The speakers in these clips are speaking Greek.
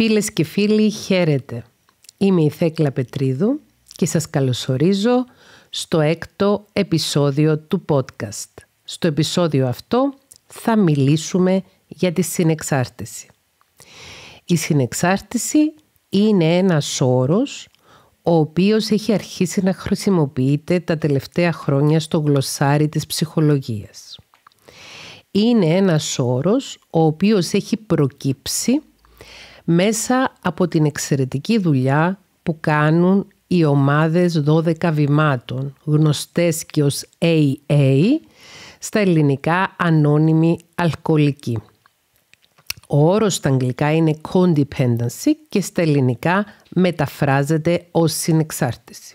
Φίλες και φίλοι, χαίρετε. Είμαι η Θέκλα Πετρίδου και σας καλωσορίζω στο έκτο επεισόδιο του podcast. Στο επεισόδιο αυτό θα μιλήσουμε για τη συνεξάρτηση. Η συνεξάρτηση είναι ένας όρος ο οποίος έχει αρχίσει να χρησιμοποιείται τα τελευταία χρόνια στο γλωσσάρι της ψυχολογίας. Είναι ένας όρος ο οποίος έχει προκύψει μέσα από την εξαιρετική δουλειά που κάνουν οι ομάδες 12 βημάτων, γνωστές και ως AA, στα ελληνικά ανώνυμη αλκοολική. Ο όρος στα αγγλικά είναι codependency και στα ελληνικά μεταφράζεται ως συνεξάρτηση.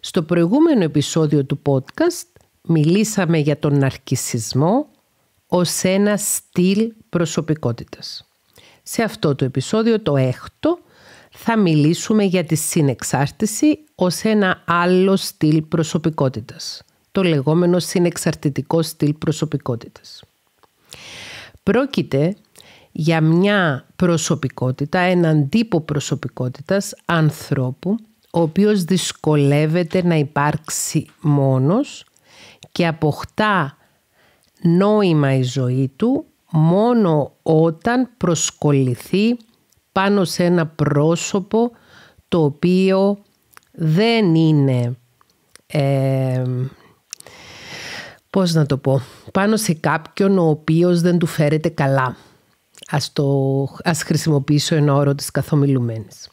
Στο προηγούμενο επεισόδιο του podcast μιλήσαμε για τον ναρκισισμό ως ένα στυλ προσωπικότητας. Σε αυτό το επεισόδιο, το έκτο, θα μιλήσουμε για τη συνεξάρτηση ως ένα άλλο στυλ προσωπικότητας. Το λεγόμενο συνεξαρτητικό στυλ προσωπικότητας. Πρόκειται για μια προσωπικότητα, έναν τύπο προσωπικότητας ανθρώπου, ο οποίος δυσκολεύεται να υπάρξει μόνος και αποκτά νόημα η ζωή του μόνο όταν προσκοληθεί πάνω σε ένα πρόσωπο το οποίο δεν είναι ε, πώς να το πω πάνω σε κάποιον ο οποίος δεν του φέρεται καλά ας, το, ας χρησιμοποιήσω ένα όρο της καθομιλουμένης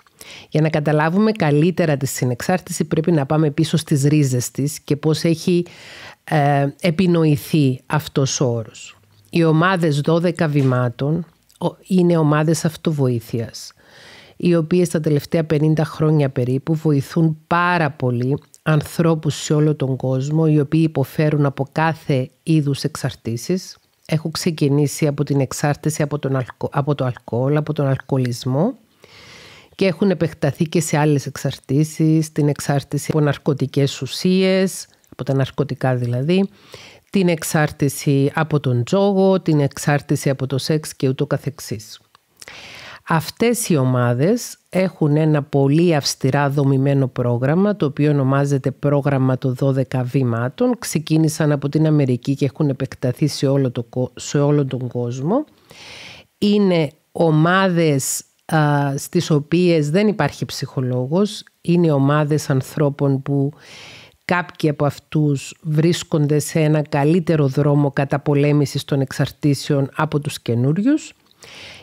για να καταλάβουμε καλύτερα τη συνεξάρτηση πρέπει να πάμε πίσω στις ρίζες της και πώς έχει ε, επινοηθεί αυτός ο όρος. Οι ομάδες 12 βημάτων είναι ομάδες αυτοβοήθειας, οι οποίες τα τελευταία 50 χρόνια περίπου βοηθούν πάρα πολύ ανθρώπους σε όλο τον κόσμο, οι οποίοι υποφέρουν από κάθε είδους εξαρτήσεις. Έχω ξεκινήσει από την εξάρτηση από, τον από το αλκοόλ, από τον αλκοολισμό και έχουν επεκταθεί και σε άλλες εξαρτήσεις, την εξάρτηση από ναρκωτικές ουσίες, από τα ναρκωτικά δηλαδή, την εξάρτηση από τον τζόγο, την εξάρτηση από το σεξ και ούτω καθεξής. Αυτές οι ομάδες έχουν ένα πολύ αυστηρά δομημένο πρόγραμμα, το οποίο ονομάζεται πρόγραμμα των 12 βήματων. Ξεκίνησαν από την Αμερική και έχουν επεκταθεί σε όλο, το, σε όλο τον κόσμο. Είναι ομάδες α, στις οποίες δεν υπάρχει ψυχολόγος. Είναι ομάδες ανθρώπων που Κάποιοι από αυτούς βρίσκονται σε ένα καλύτερο δρόμο καταπολέμησης των εξαρτήσεων από τους καινούριους.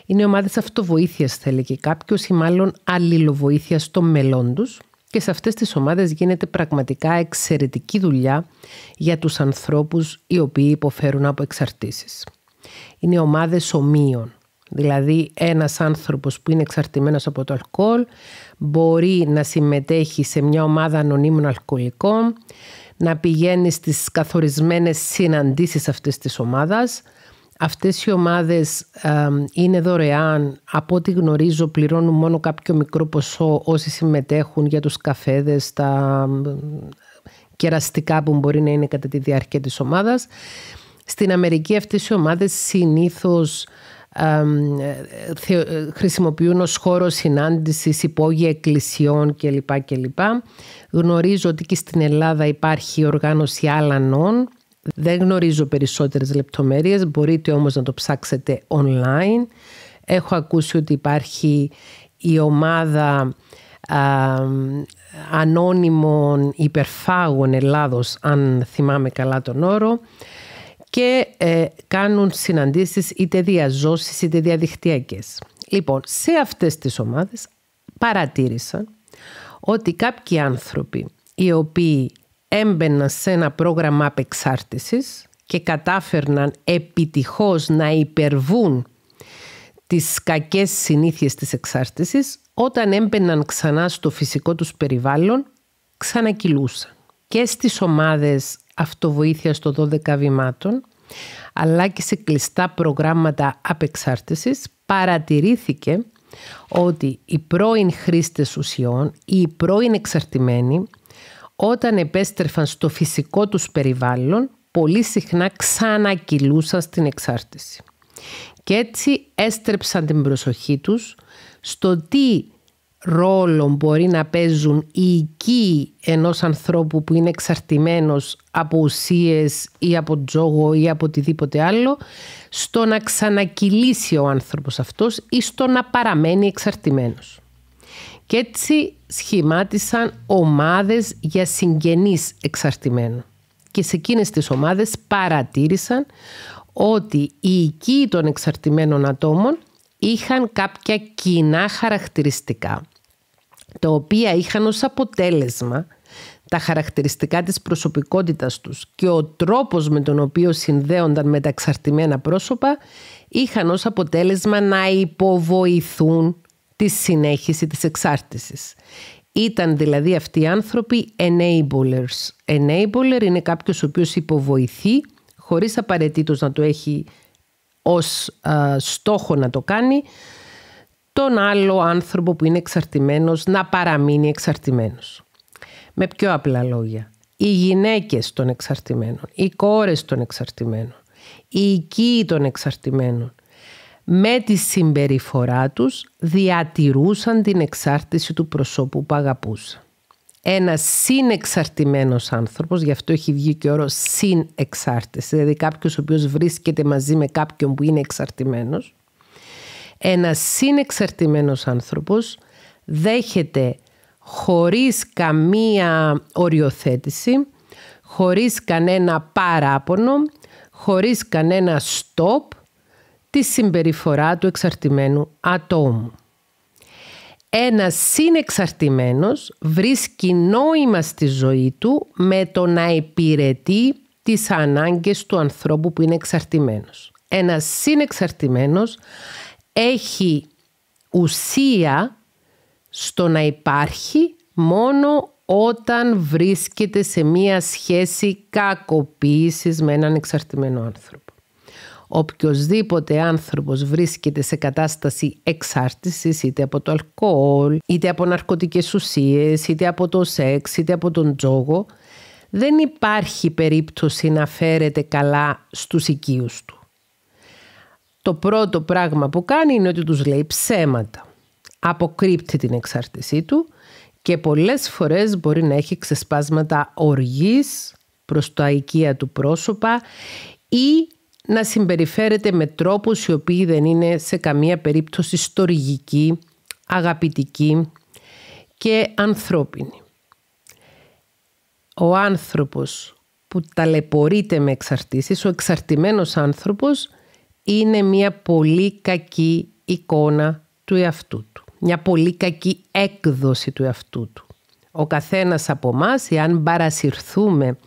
Είναι ομάδες αυτοβοήθειας θα έλεγε κάποιος ή μάλλον αλληλοβοήθειας των μελών τους και σε αυτές τις ομάδες γίνεται πραγματικά εξαιρετική δουλειά για τους ανθρώπους οι οποίοι υποφέρουν από εξαρτήσεις. Είναι ομάδες ομοίων. Δηλαδή ένας άνθρωπος που είναι εξαρτημένος από το αλκοόλ μπορεί να συμμετέχει σε μια ομάδα ανωνύμων αλκοολικών, να πηγαίνει στις καθορισμένες συναντήσεις αυτής της ομάδας. Αυτές οι ομάδες είναι δωρεάν. Από ό,τι γνωρίζω πληρώνουν μόνο κάποιο μικρό ποσό όσοι συμμετέχουν για τους καφέδες, τα κεραστικά που μπορεί να είναι κατά τη διάρκεια της ομάδας. Στην Αμερική αυτές οι ομάδες συνήθως χρησιμοποιούν ως χώρο συνάντησης υπόγεια εκκλησιών κλπ. κλπ. Γνωρίζω ότι και στην Ελλάδα υπάρχει οργάνωση άλλανών. Δεν γνωρίζω περισσότερες λεπτομέρειες, μπορείτε όμως να το ψάξετε online. Έχω ακούσει ότι υπάρχει η ομάδα α, ανώνυμων υπερφάγων Ελλάδος, αν θυμάμαι καλά τον όρο, και ε, κάνουν συναντήσεις είτε διαζώσεις είτε διαδικτυακές. Λοιπόν, σε αυτές τις ομάδες παρατήρησαν ότι κάποιοι άνθρωποι οι οποίοι έμπαιναν σε ένα πρόγραμμα απεξάρτησης και κατάφερναν επιτυχώς να υπερβούν τις κακές συνήθειες της εξάρτησης, όταν έμπαιναν ξανά στο φυσικό τους περιβάλλον, ξανακυλούσαν. Και στις ομάδες αυτοβοήθεια στο 12 βημάτων, αλλά και σε κλειστά προγράμματα απεξάρτησης, παρατηρήθηκε ότι οι πρώην χρήστες ουσιών ή οι πρώην εξαρτημένοι, όταν επέστρεφαν στο φυσικό τους περιβάλλον, πολύ συχνά ξανακυλούσαν στην εξάρτηση. Και έτσι έστρεψαν την προσοχή τους στο τι ρόλο μπορεί να παίζουν οι οικοί ενός ανθρώπου που είναι εξαρτημένος από ουσίες ή από τζόγο ή από οτιδήποτε άλλο στο να ξανακυλήσει ο άνθρωπος αυτός ή στο να παραμένει εξαρτημένος. Και έτσι σχημάτισαν ομάδες για συγγενείς εξαρτημένων. Και σε εκείνες τις ομάδες παρατήρησαν ότι οι οικοί των εξαρτημένων ατόμων είχαν κάποια κοινά χαρακτηριστικά τα οποία είχαν ως αποτέλεσμα τα χαρακτηριστικά της προσωπικότητας τους και ο τρόπος με τον οποίο συνδέονταν με τα εξαρτημένα πρόσωπα είχαν ως αποτέλεσμα να υποβοηθούν τη συνέχιση της εξάρτησης. Ήταν δηλαδή αυτοί οι άνθρωποι enablers. Enabler είναι κάποιος ο οποίος υποβοηθεί χωρίς απαραίτητος να το έχει ως στόχο να το κάνει τον άλλο άνθρωπο που είναι εξαρτημένος να παραμείνει εξαρτημένος. Με πιο απλά λόγια, οι γυναίκες των εξαρτημένων, οι κόρες των εξαρτημένων, οι οικοί των εξαρτημένων, με τη συμπεριφορά τους διατηρούσαν την εξάρτηση του προσώπου που αγαπούσαν. Ένας συνεξαρτημένος άνθρωπος, γι' αυτό έχει βγει και όρος συνεξάρτηση, δηλαδή κάποιος ο οποίος βρίσκεται μαζί με κάποιον που είναι εξαρτημένος, ένας συνεξαρτημένος άνθρωπος δέχεται χωρίς καμία οριοθέτηση, χωρίς κανένα παράπονο, χωρίς κανένα stop τη συμπεριφορά του εξαρτημένου ατόμου. Ένας συνεξαρτημένος βρίσκει νόημα στη ζωή του με το να υπηρετεί τις ανάγκες του ανθρώπου που είναι εξαρτημένος. Ένας συνεξαρτημένος έχει ουσία στο να υπάρχει μόνο όταν βρίσκεται σε μία σχέση κακοποίησης με έναν εξαρτημένο άνθρωπο. Οποιοςδήποτε άνθρωπος βρίσκεται σε κατάσταση εξάρτησης είτε από το αλκοόλ, είτε από ναρκωτικές ουσίες, είτε από το σεξ, είτε από τον τζόγο, δεν υπάρχει περίπτωση να φέρεται καλά στους οικείους του το πρώτο πράγμα που κάνει είναι ότι τους λέει ψέματα. Αποκρύπτει την εξάρτησή του και πολλές φορές μπορεί να έχει ξεσπάσματα οργής προς το αικία του πρόσωπα ή να συμπεριφέρεται με τρόπους οι οποίοι δεν είναι σε καμία περίπτωση στοργικοί, αγαπητικοί και ανθρώπινοι. Ο άνθρωπος που ταλαιπωρείται με εξαρτήσεις, ο εξαρτημένος άνθρωπος είναι μια πολύ κακή εικόνα του εαυτού του. Μια πολύ κακή έκδοση του εαυτού του. Ο καθένας από εμάς, εάν παρασυρθούμε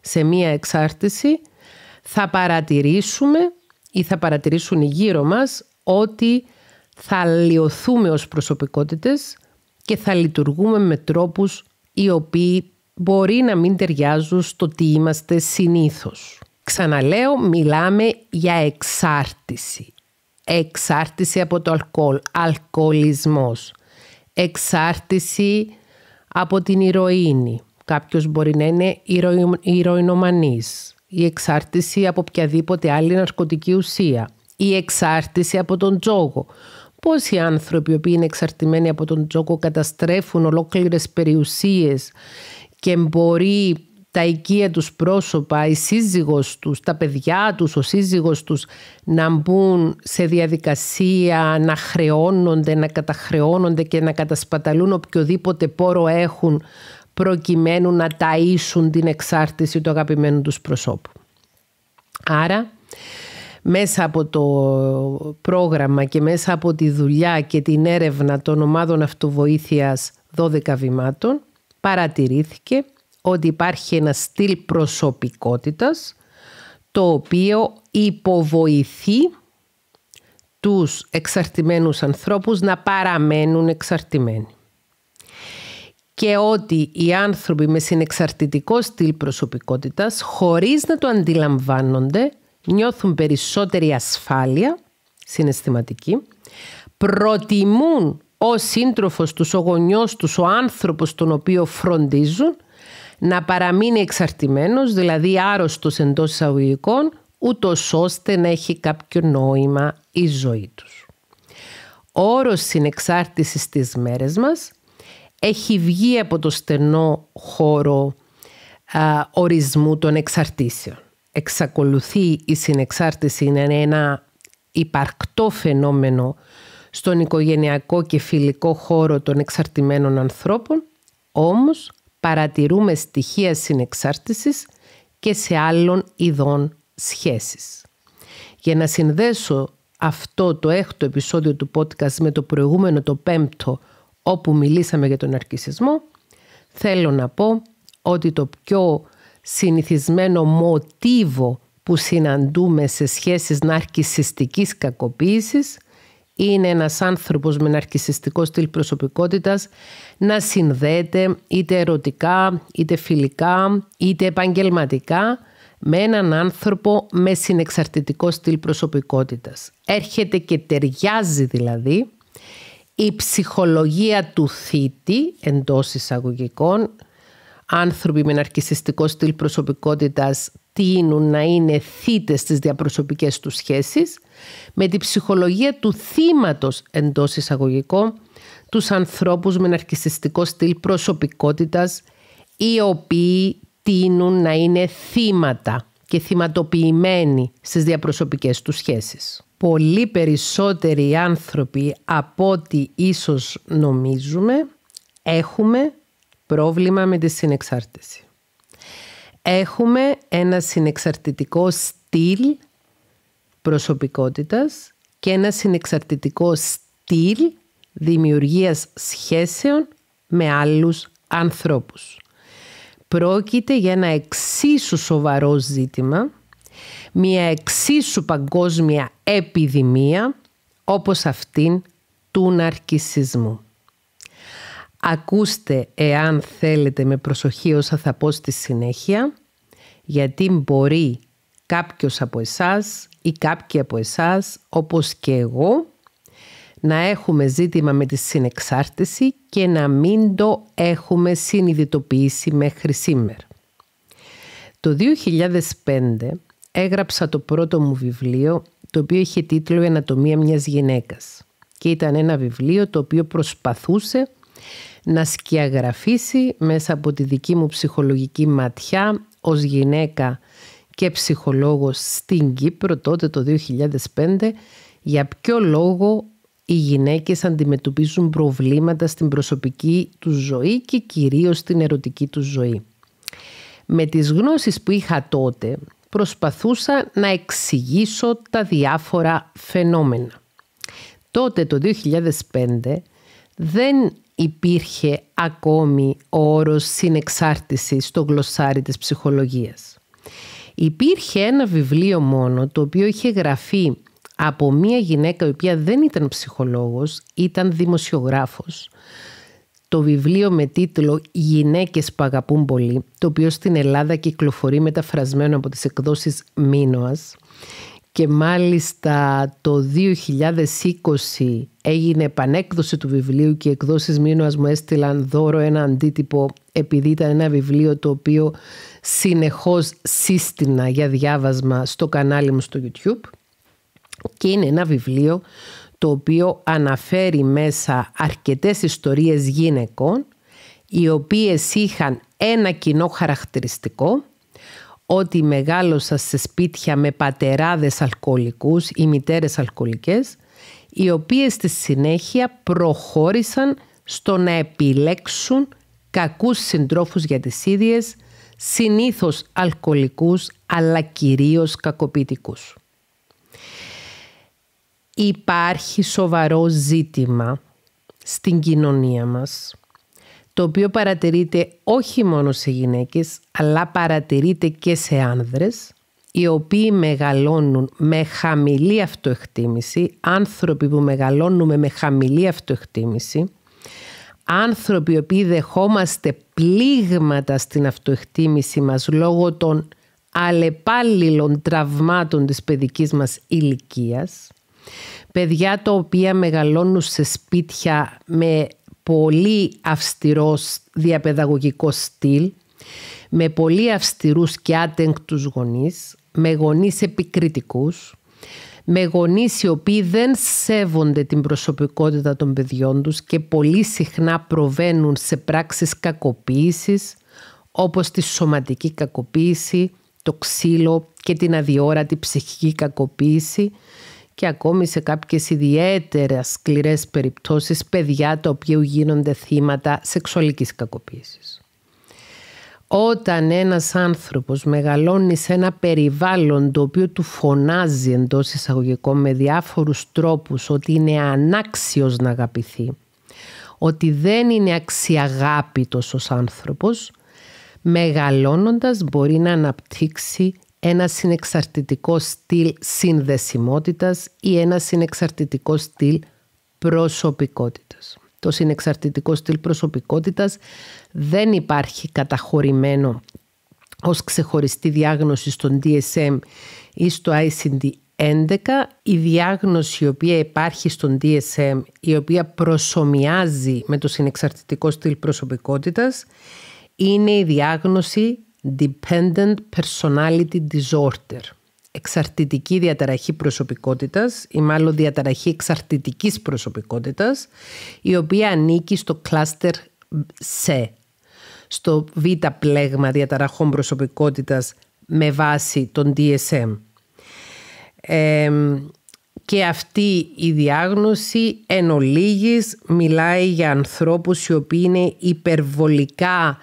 σε μια εξάρτηση, θα παρατηρήσουμε ή θα παρατηρήσουν γύρω μας ότι θα λιωθούμε ως προσωπικότητες και θα λειτουργούμε με τρόπους οι οποίοι μπορεί να μην ταιριάζουν στο τι είμαστε συνήθως. Ξαναλέω, μιλάμε για εξάρτηση. Εξάρτηση από το αλκοόλ, αλκοολισμός. Εξάρτηση από την ηρωίνη. Κάποιος μπορεί να είναι ηρωινομανής. Η εξάρτηση από οποιαδήποτε άλλη ναρκωτική ουσία. Η εξάρτηση από τον τζόγο. Πόσοι άνθρωποι οι οποίοι είναι εξαρτημένοι από τον τζόγο καταστρέφουν ολόκληρες περιουσίες και μπορεί τα οικία τους πρόσωπα, η σύζυγος τους, τα παιδιά τους, ο σύζυγος τους να μπουν σε διαδικασία να χρεώνονται, να καταχρεώνονται και να κατασπαταλούν οποιοδήποτε πόρο έχουν προκειμένου να ταΐσουν την εξάρτηση του αγαπημένου τους προσώπου. Άρα, μέσα από το πρόγραμμα και μέσα από τη δουλειά και την έρευνα των ομάδων αυτοβοήθειας 12 βημάτων, παρατηρήθηκε ότι υπάρχει ένα στυλ προσωπικότητας το οποίο υποβοηθεί τους εξαρτημένους ανθρώπους να παραμένουν εξαρτημένοι. Και ότι οι άνθρωποι με συνεξαρτητικό στυλ προσωπικότητας, χωρίς να το αντιλαμβάνονται, νιώθουν περισσότερη ασφάλεια συναισθηματική, προτιμούν ο σύντροφος τους, ο γονιός τους, ο άνθρωπος τον οποίο φροντίζουν να παραμείνει εξαρτημένος, δηλαδή άρρωστος εντός εισαγωγικών, ούτως ώστε να έχει κάποιο νόημα η ζωή τους. Ο όρος συνεξάρτησης στις μέρες μας έχει βγει από το στενό χώρο α, ορισμού των εξαρτήσεων. Εξακολουθεί η συνεξάρτηση να είναι ένα υπαρκτό φαινόμενο στον οικογενειακό και φιλικό χώρο των εξαρτημένων ανθρώπων, όμως παρατηρούμε στοιχεία συνεξάρτησης και σε άλλων ειδών σχέσεις. Για να συνδέσω αυτό το έκτο επεισόδιο του podcast με το προηγούμενο το πέμπτο όπου μιλήσαμε για τον αρκισισμό, θέλω να πω ότι το πιο συνηθισμένο μοτίβο που συναντούμε σε σχέσεις ναρκισιστικής κακοποίησης είναι ένας άνθρωπος με ναρκισιστικό στυλ προσωπικότητας να συνδέεται είτε ερωτικά, είτε φιλικά, είτε επαγγελματικά με έναν άνθρωπο με συνεξαρτητικό στυλ προσωπικότητας. Έρχεται και ταιριάζει δηλαδή η ψυχολογία του θήτη εντός εισαγωγικών άνθρωποι με ναρκισιστικό στυλ προσωπικότητας τείνουν να είναι θύτες στις διαπροσωπικές τους σχέσεις με τη ψυχολογία του θύματος εντός εισαγωγικών τους ανθρώπους με ναρκισιστικό στυλ προσωπικότητας οι οποίοι τείνουν να είναι θύματα και θυματοποιημένοι στις διαπροσωπικές τους σχέσεις. Πολύ περισσότεροι άνθρωποι από ό,τι ίσως νομίζουμε έχουμε πρόβλημα με τη συνεξάρτηση. Έχουμε ένα συνεξαρτητικό στυλ προσωπικότητας και ένα συνεξαρτητικό στυλ δημιουργίας σχέσεων με άλλους ανθρώπους. Πρόκειται για ένα εξίσου σοβαρό ζήτημα, μια εξίσου παγκόσμια επιδημία όπως αυτήν του ναρκισισμού. Ακούστε εάν θέλετε με προσοχή όσα θα πω στη συνέχεια, γιατί μπορεί κάποιος από εσάς ή κάποιοι από εσάς, όπως και εγώ, να έχουμε ζήτημα με τη συνεξάρτηση και να μην το έχουμε συνειδητοποιήσει μέχρι σήμερα. Το 2005 έγραψα το πρώτο μου βιβλίο, το οποίο είχε τίτλο «Η ανατομία μιας γυναίκας» και ήταν ένα βιβλίο το οποίο προσπαθούσε να σκιαγραφίσει μέσα από τη δική μου ψυχολογική ματιά ως γυναίκα και ψυχολόγος στην Κύπρο τότε το 2005 για ποιο λόγο οι γυναίκες αντιμετωπίζουν προβλήματα στην προσωπική τους ζωή και κυρίως στην ερωτική τους ζωή. Με τις γνώσεις που είχα τότε προσπαθούσα να εξηγήσω τα διάφορα φαινόμενα. Τότε το 2005 δεν υπήρχε ακόμη ο όρος συνεξάρτηση στο γλωσσάρι της ψυχολογίας. Υπήρχε ένα βιβλίο μόνο το οποίο είχε γραφεί από μια γυναίκα η οποία δεν ήταν ψυχολόγος, ήταν δημοσιογράφος. Το βιβλίο με τίτλο «Γυναίκες που αγαπούν πολύ», το οποίο στην Ελλάδα κυκλοφορεί μεταφρασμένο από τις εκδόσεις Μίνωας και μάλιστα το 2020 έγινε επανέκδοση του βιβλίου και οι εκδόσεις Μίνωας μου έστειλαν δώρο ένα αντίτυπο επειδή ήταν ένα βιβλίο το οποίο συνεχώς σύστηνα για διάβασμα στο κανάλι μου στο YouTube. Και είναι ένα βιβλίο το οποίο αναφέρει μέσα αρκετές ιστορίες γυναικών οι οποίες είχαν ένα κοινό χαρακτηριστικό ότι μεγάλωσα σε σπίτια με πατεράδες αλκοολικούς ή μητέρες αλκοολικές οι οποίες στη συνέχεια προχώρησαν στο να επιλέξουν κακούς συντρόφους για τις ίδιες, συνήθως αλκοολικούς αλλά κυρίως κακοποιητικούς. Υπάρχει σοβαρό ζήτημα στην κοινωνία μας το οποίο παρατηρείται όχι μόνο σε γυναίκες αλλά παρατηρείται και σε άνδρες οι οποίοι μεγαλώνουν με χαμηλή αυτοεκτίμηση, άνθρωποι που μεγαλώνουμε με χαμηλή αυτοεκτίμηση, άνθρωποι οι οποίοι δεχόμαστε πλήγματα στην αυτοεκτίμηση μας λόγω των αλλεπάλληλων τραυμάτων της παιδικής μας ηλικίας, παιδιά τα οποία μεγαλώνουν σε σπίτια με πολύ αυστηρός διαπαιδαγωγικός στυλ, με πολύ αυστηρούς και άτεγκτους γονείς, με γονείς επικριτικούς, με γονείς οι οποίοι δεν σέβονται την προσωπικότητα των παιδιών τους και πολύ συχνά προβαίνουν σε πράξεις κακοποίησης όπως τη σωματική κακοποίηση, το ξύλο και την αδιόρατη ψυχική κακοποίηση και ακόμη σε κάποιες ιδιαίτερα σκληρές περιπτώσεις παιδιά τα οποία γίνονται θύματα σεξουαλικής κακοποίησης. Όταν ένας άνθρωπος μεγαλώνει σε ένα περιβάλλον το οποίο του φωνάζει εντός εισαγωγικών με διάφορους τρόπους ότι είναι ανάξιος να αγαπηθεί, ότι δεν είναι αξιαγάπητος ως άνθρωπος, μεγαλώνοντας μπορεί να αναπτύξει ένα συνεξαρτητικό στυλ συνδεσιμότητας ή ένα συνεξαρτητικό στυλ προσωπικότητας. Το συνεξαρτητικό στυλ προσωπικότητας δεν υπάρχει καταχωρημένο ως ξεχωριστή διάγνωση στον DSM ή στο ICD-11. Η διάγνωση η οποία υπάρχει στον DSM, η οποία προσωμιάζει με το συνεξαρτητικό στυλ προσωπικότητας, είναι η διάγνωση Dependent Personality Disorder. Εξαρτητική διαταραχή προσωπικότητας ή μάλλον διαταραχή εξαρτητικής προσωπικότητας η οποία ανήκει στο κλάστερ C, στο β πλέγμα διαταραχών προσωπικότητας με βάση τον DSM. και αυτή η διάγνωση εν ολίγης μιλάει για ανθρώπους οι οποίοι είναι υπερβολικά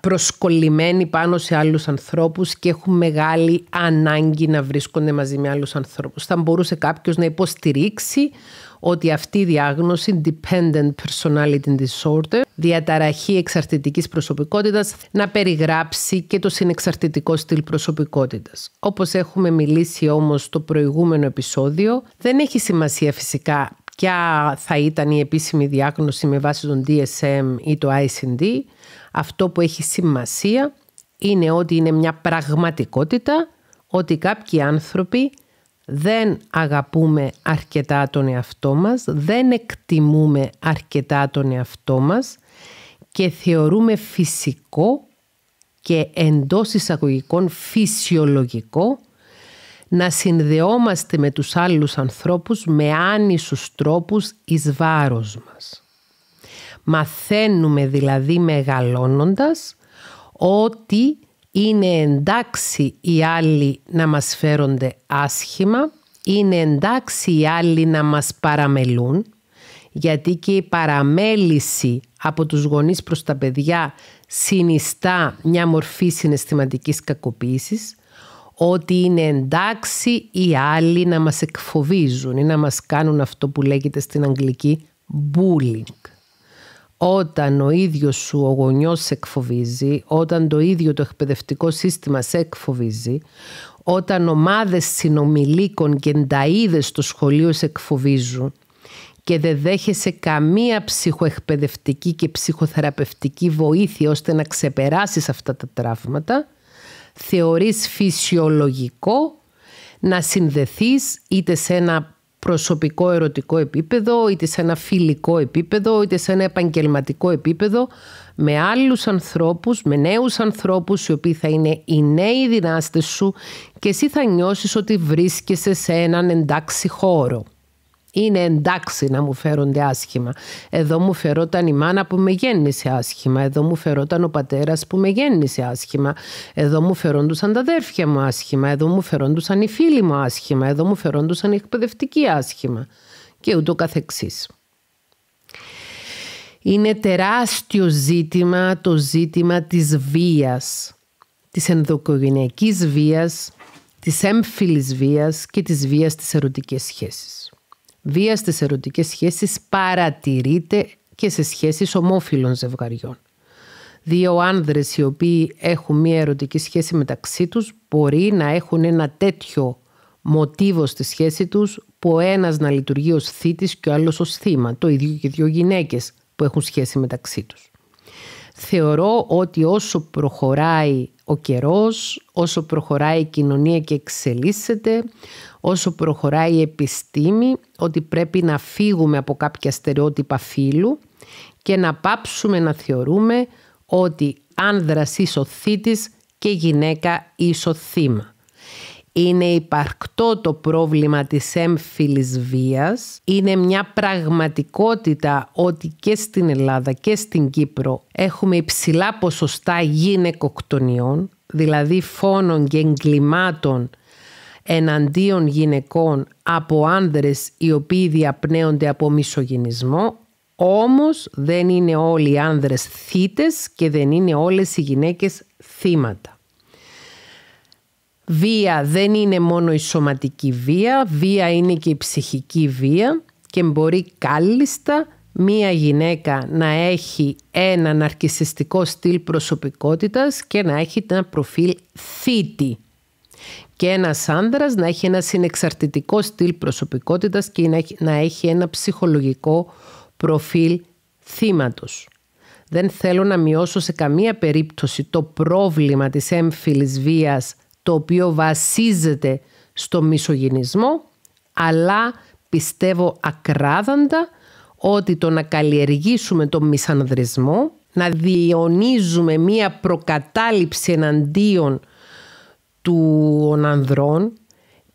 προσκολλημένοι πάνω σε άλλους ανθρώπους και έχουν μεγάλη ανάγκη να βρίσκονται μαζί με άλλους ανθρώπους. Θα μπορούσε κάποιος να υποστηρίξει ότι αυτή η διάγνωση Dependent Personality Disorder, διαταραχή εξαρτητικής προσωπικότητας, να περιγράψει και το συνεξαρτητικό στυλ προσωπικότητας. Όπως έχουμε μιλήσει όμως στο προηγούμενο επεισόδιο, δεν έχει σημασία φυσικά ποια θα ήταν η επίσημη διάγνωση με βάση τον DSM ή το ICD. Αυτό που έχει σημασία είναι ότι είναι μια πραγματικότητα ότι κάποιοι άνθρωποι δεν αγαπούμε αρκετά τον εαυτό μας, δεν εκτιμούμε αρκετά τον εαυτό μας και θεωρούμε φυσικό και εντός εισαγωγικών φυσιολογικό να συνδεόμαστε με τους άλλους ανθρώπους με άνισους τρόπους εις βάρος μας. Μαθαίνουμε δηλαδή μεγαλώνοντας ότι είναι εντάξει οι άλλοι να μας φέρονται άσχημα, είναι εντάξει οι άλλοι να μας παραμελούν, γιατί και η παραμέληση από τους γονείς προς τα παιδιά συνιστά μια μορφή συναισθηματικής κακοποίησης, ότι είναι εντάξει οι άλλοι να μας εκφοβίζουν ή να μας κάνουν αυτό που λέγεται στην αγγλική bullying όταν ο ίδιος σου ο γονιός σε εκφοβίζει, όταν το ίδιο το εκπαιδευτικό σύστημα σε εκφοβίζει, όταν ομάδες συνομιλίκων και νταΐδες στο σχολείο σε εκφοβίζουν και δεν δέχεσαι καμία ψυχοεκπαιδευτική και ψυχοθεραπευτική βοήθεια ώστε να ξεπεράσεις αυτά τα τραύματα, θεωρείς φυσιολογικό να συνδεθείς είτε σε ένα προσωπικό ερωτικό επίπεδο, είτε σε ένα φιλικό επίπεδο, είτε σε ένα επαγγελματικό επίπεδο, με άλλους ανθρώπους, με νέους ανθρώπους οι οποίοι θα είναι οι νέοι δυνάστες σου και εσύ θα νιώσεις ότι βρίσκεσαι σε έναν εντάξει χώρο είναι εντάξει να μου φέρονται άσχημα. Εδώ μου φερόταν η μάνα που με γέννησε άσχημα. Εδώ μου φερόταν ο πατέρας που με γέννησε άσχημα. Εδώ μου φερόντουσαν τα αδέρφια μου άσχημα. Εδώ μου φερόντουσαν οι φίλοι μου άσχημα. Εδώ μου φερόντουσαν οι εκπαιδευτικοί άσχημα. Και ούτω καθεξής. Είναι τεράστιο ζήτημα το ζήτημα της βίας, της ενδοκογενειακής βίας, της έμφυλης βίας και της βίας της ερωτικές σχέσεις βία στις ερωτικές σχέσεις παρατηρείται και σε σχέσεις ομόφυλων ζευγαριών. Δύο άνδρες οι οποίοι έχουν μία ερωτική σχέση μεταξύ τους μπορεί να έχουν ένα τέτοιο μοτίβο στη σχέση τους που ο ένας να λειτουργεί ως θήτης και ο άλλος ως θύμα. Το ίδιο και δύο γυναίκες που έχουν σχέση μεταξύ τους. Θεωρώ ότι όσο προχωράει ο καιρός, όσο προχωράει η κοινωνία και εξελίσσεται, όσο προχωράει η επιστήμη, ότι πρέπει να φύγουμε από κάποια στερεότυπα φύλου και να πάψουμε να θεωρούμε ότι άνδρας είσαι ο θήτης και γυναίκα είσαι ο θύμα. Είναι υπαρκτό το πρόβλημα της έμφυλης βίας. Είναι μια πραγματικότητα ότι και στην Ελλάδα και στην Κύπρο έχουμε υψηλά ποσοστά γυναικοκτονιών, δηλαδή φόνων και εγκλημάτων εναντίον γυναικών από άνδρες οι οποίοι διαπνέονται από μισογενισμό, όμως δεν είναι όλοι οι άνδρες θύτες και δεν είναι όλες οι γυναίκες θύματα. Βία δεν είναι μόνο η σωματική βία, βία είναι και η ψυχική βία και μπορεί κάλλιστα μία γυναίκα να έχει ένα ναρκισιστικό στυλ προσωπικότητας και να έχει ένα προφίλ θήτη. Και ένας άνδρας να έχει ένα συνεξαρτητικό στυλ προσωπικότητας και να έχει ένα ψυχολογικό προφίλ θύματος. Δεν θέλω να μειώσω σε καμία περίπτωση το πρόβλημα της έμφυλης βίας το οποίο βασίζεται στο μισογενισμό αλλά πιστεύω ακράδαντα ότι το να καλλιεργήσουμε τον μισανδρισμό, να διονύζουμε μία προκατάληψη εναντίον του ανδρών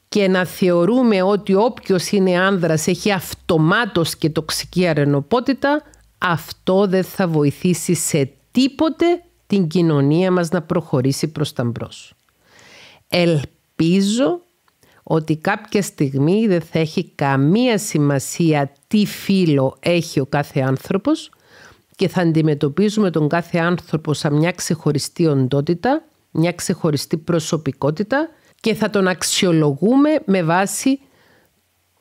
και να θεωρούμε ότι όποιος είναι άνδρας έχει αυτομάτως και τοξική αρενοπότητα, αυτό δεν θα βοηθήσει σε τίποτε την κοινωνία μας να προχωρήσει προς τα μπρος. Ελπίζω ότι κάποια στιγμή δεν θα έχει καμία σημασία τι φίλο έχει ο κάθε άνθρωπος και θα αντιμετωπίζουμε τον κάθε άνθρωπο σαν μια ξεχωριστή οντότητα, μια ξεχωριστή προσωπικότητα και θα τον αξιολογούμε με βάση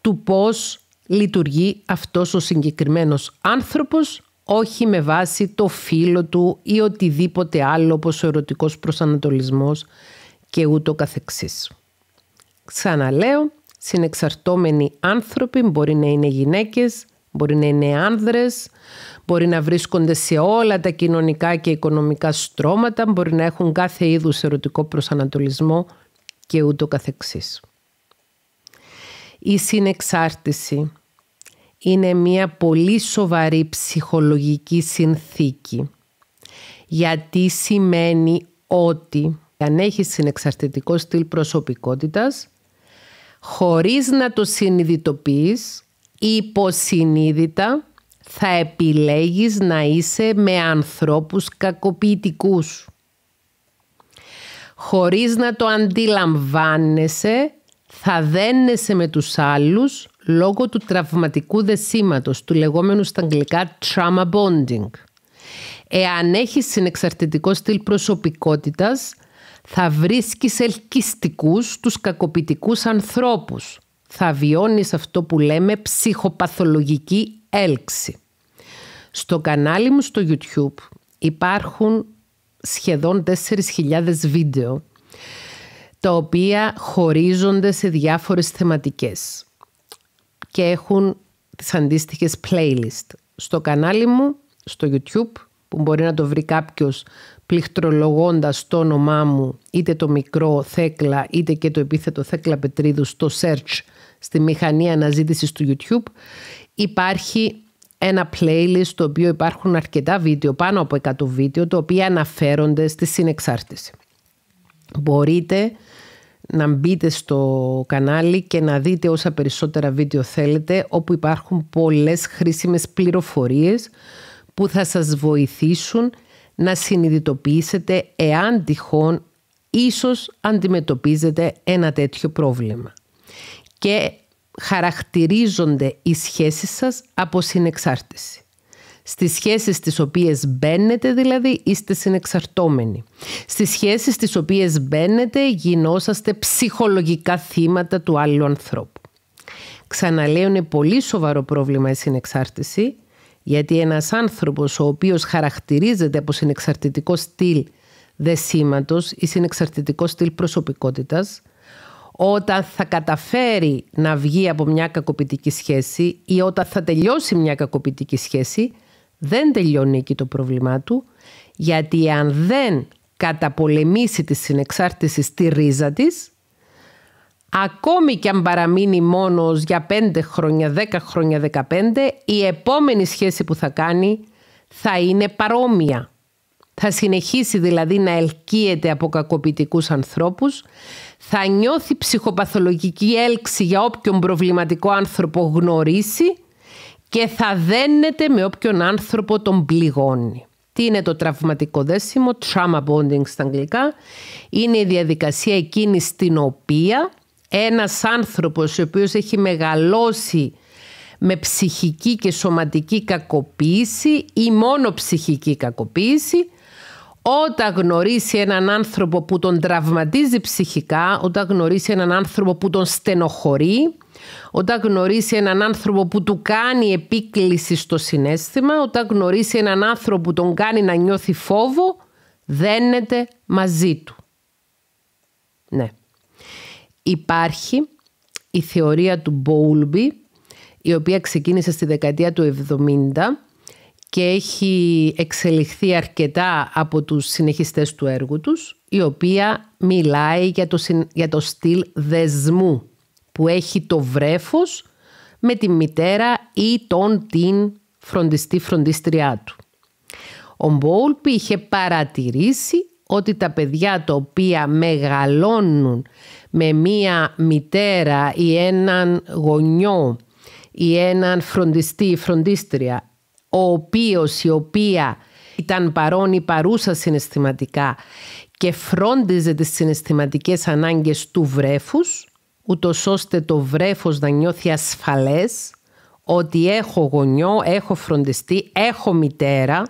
του πώς λειτουργεί αυτός ο συγκεκριμένος άνθρωπος όχι με βάση το φίλο του ή οτιδήποτε άλλο όπως ο ερωτικός προσανατολισμός και ούτω καθεξής. Ξαναλέω, συνεξαρτώμενοι άνθρωποι μπορεί να είναι γυναίκες, μπορεί να είναι άνδρες, μπορεί να βρίσκονται σε όλα τα κοινωνικά και οικονομικά στρώματα, μπορεί να έχουν κάθε είδους ερωτικό προσανατολισμό και ούτω καθεξής. Η συνεξάρτηση είναι μια πολύ σοβαρή ψυχολογική συνθήκη γιατί σημαίνει ότι αν έχεις συνεξαρτητικό στυλ προσωπικότητας χωρίς να το συνειδητοποιείς υποσυνείδητα θα επιλέγεις να είσαι με ανθρώπους κακοποιητικούς. Χωρίς να το αντιλαμβάνεσαι θα δένεσαι με τους άλλους λόγω του τραυματικού δεσίματος, του λεγόμενου στα αγγλικά trauma bonding. Εάν έχεις συνεξαρτητικό στυλ προσωπικότητας, θα βρίσκεις ελκυστικούς τους κακοποιητικούς ανθρώπους. Θα βιώνεις αυτό που λέμε ψυχοπαθολογική έλξη. Στο κανάλι μου στο YouTube υπάρχουν σχεδόν 4.000 βίντεο τα οποία χωρίζονται σε διάφορες θεματικές και έχουν τις αντίστοιχες playlist. Στο κανάλι μου, στο YouTube, που μπορεί να το βρει κάποιος πληκτρολογώντας το όνομά μου είτε το μικρό Θέκλα είτε και το επίθετο Θέκλα Πετρίδου στο search στη μηχανή αναζήτησης του YouTube υπάρχει ένα playlist στο οποίο υπάρχουν αρκετά βίντεο, πάνω από 100 βίντεο, τα οποία αναφέρονται στη συνεξάρτηση. Μπορείτε να μπείτε στο κανάλι και να δείτε όσα περισσότερα βίντεο θέλετε, όπου υπάρχουν πολλές χρήσιμες πληροφορίες που θα σας βοηθήσουν να συνειδητοποιήσετε εάν τυχόν ίσως αντιμετωπίζετε ένα τέτοιο πρόβλημα. Και χαρακτηρίζονται οι σχέσεις σας από συνεξάρτηση. Στις σχέσεις τις οποίες μπαίνετε δηλαδή είστε συνεξαρτώμενοι. Στις σχέσεις τις οποίες μπαίνετε γινόσαστε ψυχολογικά θύματα του άλλου ανθρώπου. Ξαναλέω είναι πολύ σοβαρό πρόβλημα η συνεξάρτηση γιατί ένας άνθρωπος ο οποίος χαρακτηρίζεται από συνεξαρτητικό στυλ δεσίματος ή συνεξαρτητικό στυλ προσωπικότητας, όταν θα καταφέρει να βγει από μια κακοποιητική σχέση ή όταν θα τελειώσει μια κακοποιητική σχέση, δεν τελειώνει εκεί το πρόβλημά του, γιατί αν δεν καταπολεμήσει τη συνεξάρτηση στη ρίζα της, ακόμη και αν παραμείνει μόνος για 5 χρόνια, 10 χρόνια, 15, η επόμενη σχέση που θα κάνει θα είναι παρόμοια. θα συνεχίσει δηλαδή να ελκύεται από κακοποιητικούς ανθρώπους, θα νιώθει ψυχοπαθολογική έλξη για όποιον προβληματικό άνθρωπο γνωρίσει και θα δένεται με όποιον άνθρωπο τον πληγώνει. Τι είναι το τραυματικό δέσιμο, trauma bonding στα αγγλικά. Είναι η διαδικασία εκείνης στην οποία ένας άνθρωπος ο οποίος έχει μεγαλώσει με ψυχική και σωματική κακοποίηση ή μόνο ψυχική κακοποίηση όταν γνωρίσει έναν άνθρωπο που τον τραυματίζει ψυχικά, όταν γνωρίσει έναν άνθρωπο που τον στενοχωρεί, όταν γνωρίσει έναν άνθρωπο που του κάνει επίκληση στο συνέστημα, όταν γνωρίσει έναν άνθρωπο που τον κάνει να νιώθει φόβο, δένεται μαζί του. Ναι. Υπάρχει η θεωρία του Bowlby, η οποία ξεκίνησε στη δεκαετία του 70 και έχει εξελιχθεί αρκετά από τους συνεχιστές του έργου τους, η οποία μιλάει για το, για το στυλ δεσμού που έχει το βρέφος με τη μητέρα ή τον την φροντιστή φροντίστριά του. Ο Μπόλπι είχε παρατηρήσει ότι τα παιδιά τα οποία μεγαλώνουν με μία μητέρα ή έναν γονιό ή έναν φροντιστή ή φροντίστρια ο οποίος η οποία ήταν παρόν ή παρούσα συναισθηματικά και φρόντιζε τις συναισθηματικές ανάγκες του βρέφους ούτως ώστε το βρέφος να νιώθει ασφαλές ότι έχω γονιό, έχω φροντιστή, έχω μητέρα,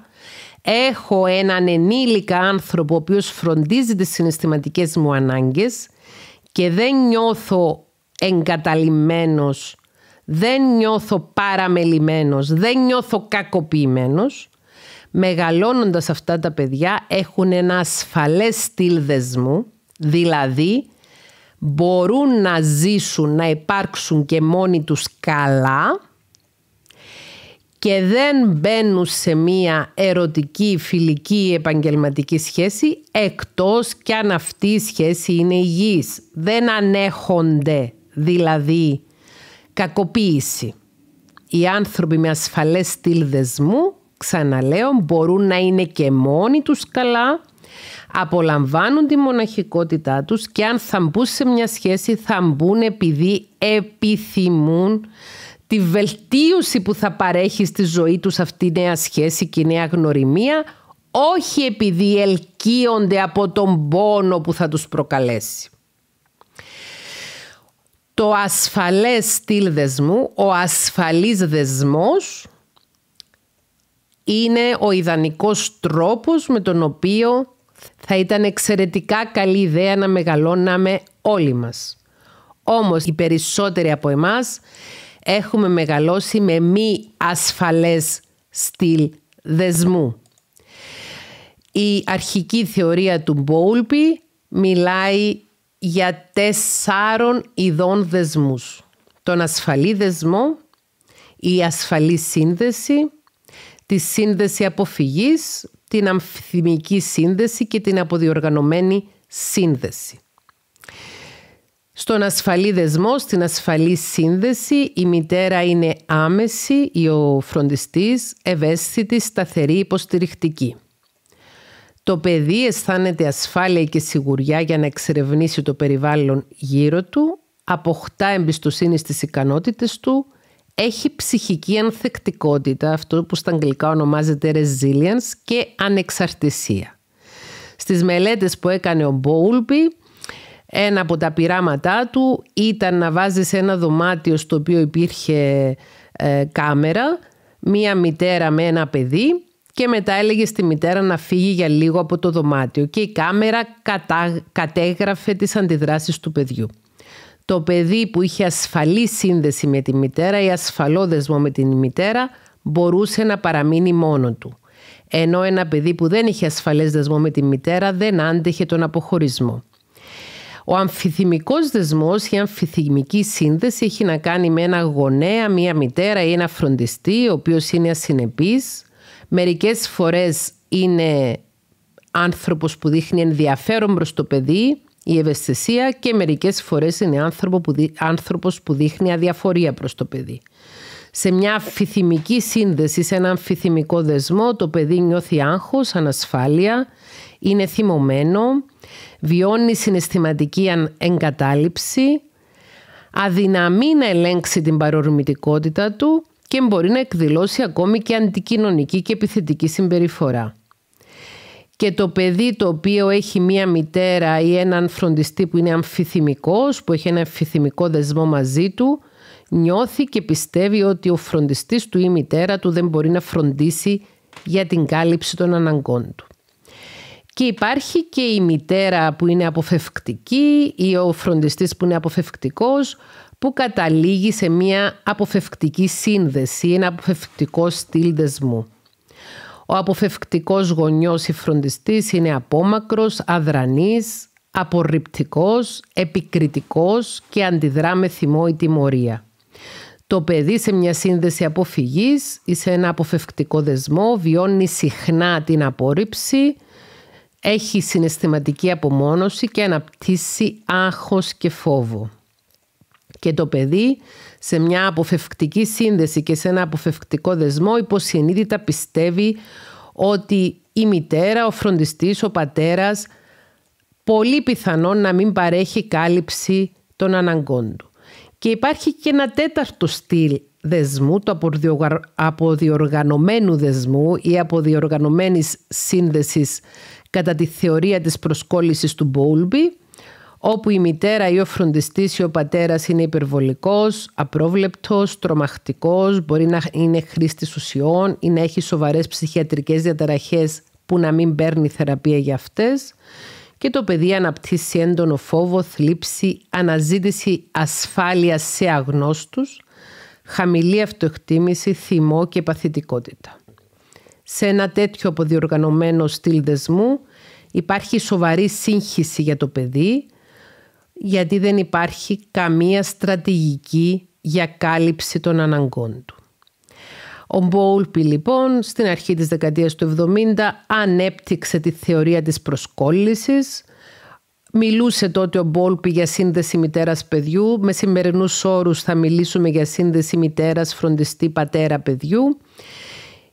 έχω έναν ενήλικα άνθρωπο ο οποίος φροντίζει τις συναισθηματικές μου ανάγκες και δεν νιώθω εγκαταλειμμένος, δεν νιώθω παραμελημένος, δεν νιώθω κακοποιημένος. Μεγαλώνοντας αυτά τα παιδιά έχουν ένα ασφαλές στυλ δεσμού, δηλαδή μπορούν να ζήσουν, να υπάρξουν και μόνοι τους καλά και δεν μπαίνουν σε μία ερωτική, φιλική, επαγγελματική σχέση εκτός κι αν αυτή η σχέση είναι υγιής. Δεν ανέχονται δηλαδή κακοποίηση. Οι άνθρωποι με ασφαλές στυλ δεσμού, ξαναλέω, μπορούν να είναι και μόνοι τους καλά απολαμβάνουν τη μοναχικότητά τους και αν θα μπουν σε μια σχέση θα μπουν επειδή επιθυμούν τη βελτίωση που θα παρέχει στη ζωή τους αυτή η νέα σχέση και η νέα γνωριμία όχι επειδή ελκύονται από τον πόνο που θα τους προκαλέσει. Το ασφαλές στυλ δεσμού, ο ασφαλής δεσμός είναι ο ιδανικός τρόπος με τον οποίο θα ήταν εξαιρετικά καλή ιδέα να μεγαλώναμε όλοι μας. Όμως οι περισσότεροι από εμάς έχουμε μεγαλώσει με μη ασφαλές στυλ δεσμού. Η αρχική θεωρία του Μπόουλπι μιλάει για τεσσάρων ειδών δεσμούς. Τον ασφαλή δεσμό, η ασφαλή σύνδεση, τη σύνδεση αποφυγής την αμφιθυμική σύνδεση και την αποδιοργανωμένη σύνδεση. Στον ασφαλή δεσμό, στην ασφαλή σύνδεση, η μητέρα είναι άμεση ή ο φροντιστής, ευαίσθητη, σταθερή, υποστηριχτική. Το παιδί αισθάνεται ασφάλεια και σιγουριά για να εξερευνήσει το περιβάλλον γύρω του, αποκτά εμπιστοσύνη στις ικανότητες του, έχει ψυχική ανθεκτικότητα, αυτό που στα αγγλικά ονομάζεται resilience και ανεξαρτησία. Στις μελέτες που έκανε ο Μπόουλμπι, ένα από τα πειράματά του ήταν να βάζει σε ένα δωμάτιο στο οποίο υπήρχε ε, κάμερα, μία μητέρα με ένα παιδί και μετά έλεγε στη μητέρα να φύγει για λίγο από το δωμάτιο και η κάμερα κατέγραφε τις αντιδράσεις του παιδιού το παιδί που είχε ασφαλή σύνδεση με τη μητέρα ή ασφαλό δεσμό με την μητέρα μπορούσε να παραμείνει μόνο του. Ενώ ένα παιδί που δεν είχε ασφαλές δεσμό με τη μητέρα δεν άντεχε τον αποχωρισμό. Ο αμφιθυμικός δεσμός, η αμφιθυμική σύνδεση έχει να κάνει με ένα γονέα, μία μητέρα ή ένα φροντιστή, ο οποίος είναι ασυνεπής. Μερικές φορές είναι άνθρωπος που δείχνει ενδιαφέρον προς το παιδί, η ευαισθησία και μερικές φορές είναι άνθρωπο που, άνθρωπος που δείχνει αδιαφορία προς το παιδί. Σε μια αμφιθυμική σύνδεση, σε ένα αμφιθυμικό δεσμό, το παιδί νιώθει άγχος, ανασφάλεια, είναι θυμωμένο, βιώνει συναισθηματική εγκατάλειψη, αδυναμεί να ελέγξει την παρορμητικότητα του και μπορεί να εκδηλώσει ακόμη και αντικοινωνική και επιθετική συμπεριφορά. Και το παιδί το οποίο έχει μία μητέρα ή έναν φροντιστή που είναι αμφιθυμικός, που έχει ένα αμφιθυμικό δεσμό μαζί του, νιώθει και πιστεύει ότι ο φροντιστής του ή η μητέρα του δεν μπορεί να φροντίσει για την κάλυψη των αναγκών του. Και υπάρχει και η μητέρα που είναι αποφευκτική ή ο φροντιστής που είναι αποφευκτικός που καταλήγει σε μια αποφευκτική σύνδεση, ένα αποφευκτικό στυλ δεσμού. Ο αποφευκτικός γονιός ή φροντιστής είναι απόμακρος, αδρανής, απορριπτικός, επικριτικός και αντιδρά με θυμό ή τιμωρία. Το παιδί σε μια σύνδεση αποφυγής ή σε ένα αποφευκτικό δεσμό βιώνει συχνά την απόρριψη, έχει συναισθηματική απομόνωση και αναπτύσσει άγχος και φόβο. Και το παιδί σε μια αποφευκτική σύνδεση και σε ένα αποφευκτικό δεσμό υποσυνείδητα πιστεύει ότι η μητέρα, ο φροντιστής, ο πατέρας πολύ πιθανόν να μην παρέχει κάλυψη των αναγκών του. Και υπάρχει και ένα τέταρτο στυλ δεσμού, το αποδιοργανωμένου δεσμού ή αποδιοργανωμένης σύνδεσης κατά τη θεωρία της προσκόλλησης του Μπόλμπι, όπου η μητέρα ή ο φροντιστής ή ο πατέρας είναι υπερβολικός, απρόβλεπτος, τρομακτικός, μπορεί να είναι χρήστης ουσιών ή να έχει σοβαρές ψυχιατρικές διαταραχές που να μην παίρνει θεραπεία για αυτές και το παιδί αναπτύσσει έντονο φόβο, θλίψη, αναζήτηση ασφάλειας σε αγνώστους, χαμηλή αυτοεκτίμηση, θυμό και παθητικότητα. Σε ένα τέτοιο αποδιοργανωμένο στυλ δεσμού υπάρχει σοβαρή σύγχυση για το παιδί, γιατί δεν υπάρχει καμία στρατηγική για κάλυψη των αναγκών του. Ο Μπόουλπι λοιπόν στην αρχή της δεκαετίας του 70 ανέπτυξε τη θεωρία της προσκόλλησης. Μιλούσε τότε ο Μπόλπι για σύνδεση μητέρας παιδιού. Με σημερινούς όρους θα μιλήσουμε για σύνδεση μητέρας φροντιστή πατέρα παιδιού.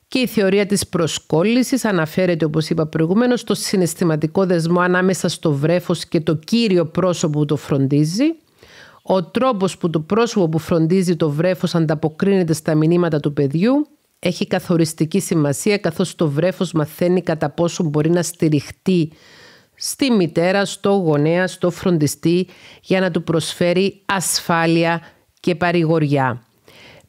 Και η θεωρία της προσκόλλησης αναφέρεται, όπως είπα προηγουμένως, στο συναισθηματικό δεσμό ανάμεσα στο βρέφος και το κύριο πρόσωπο που το φροντίζει. Ο τρόπος που το πρόσωπο που φροντίζει το βρέφος ανταποκρίνεται στα μηνύματα του παιδιού έχει καθοριστική σημασία καθώς το βρέφος μαθαίνει κατά πόσο μπορεί να στηριχτεί στη μητέρα, στο γονέα, στο φροντιστή για να του προσφέρει ασφάλεια και παρηγοριά.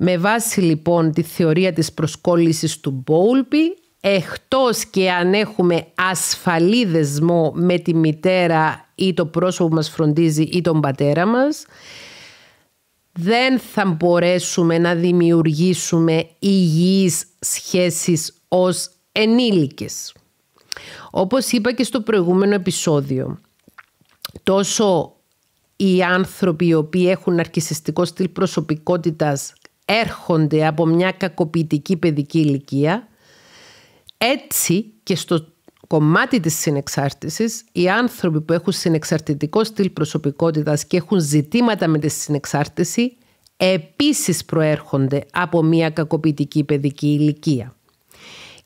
Με βάση λοιπόν τη θεωρία της προσκόλλησης του Μπόλπι, εκτός και αν έχουμε ασφαλή δεσμό με τη μητέρα ή το πρόσωπο που μας φροντίζει ή τον πατέρα μας, δεν θα μπορέσουμε να δημιουργήσουμε υγιείς σχέσεις ως ενήλικες. Όπως είπα και στο προηγούμενο επεισόδιο, τόσο οι άνθρωποι οι οποίοι έχουν αρκισιστικό στυλ προσωπικότητας έρχονται από μια κακοποιητική παιδική ηλικία, έτσι και στο κομμάτι της συνεξάρτησης, οι άνθρωποι που έχουν συνεξαρτητικό στυλ προσωπικότητας και έχουν ζητήματα με τη συνεξάρτηση, επίσης προέρχονται από μια κακοποιητική παιδική ηλικία.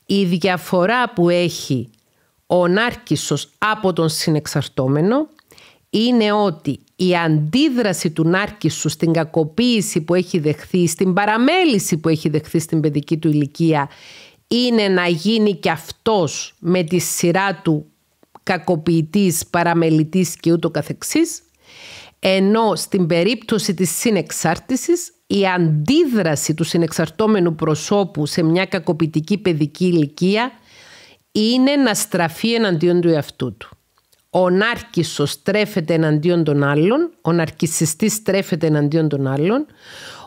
Η διαφορά που έχει ο νάρκισσος από τον συνεξαρτώμενο είναι ότι η αντίδραση του νάρκισσου στην κακοποίηση που έχει δεχθεί, στην παραμέληση που έχει δεχθεί στην παιδική του ηλικία είναι να γίνει και αυτός με τη σειρά του κακοποιητής, παραμελητής και ούτω καθεξής, ενώ στην περίπτωση της συνεξάρτησης η αντίδραση του συνεξαρτώμενου προσώπου σε μια κακοποιητική παιδική ηλικία είναι να στραφεί εναντίον του εαυτού του. Ο νάρκισσος στρέφεται εναντίον των άλλων, ο ναρκισιστής στρέφεται εναντίον των άλλων,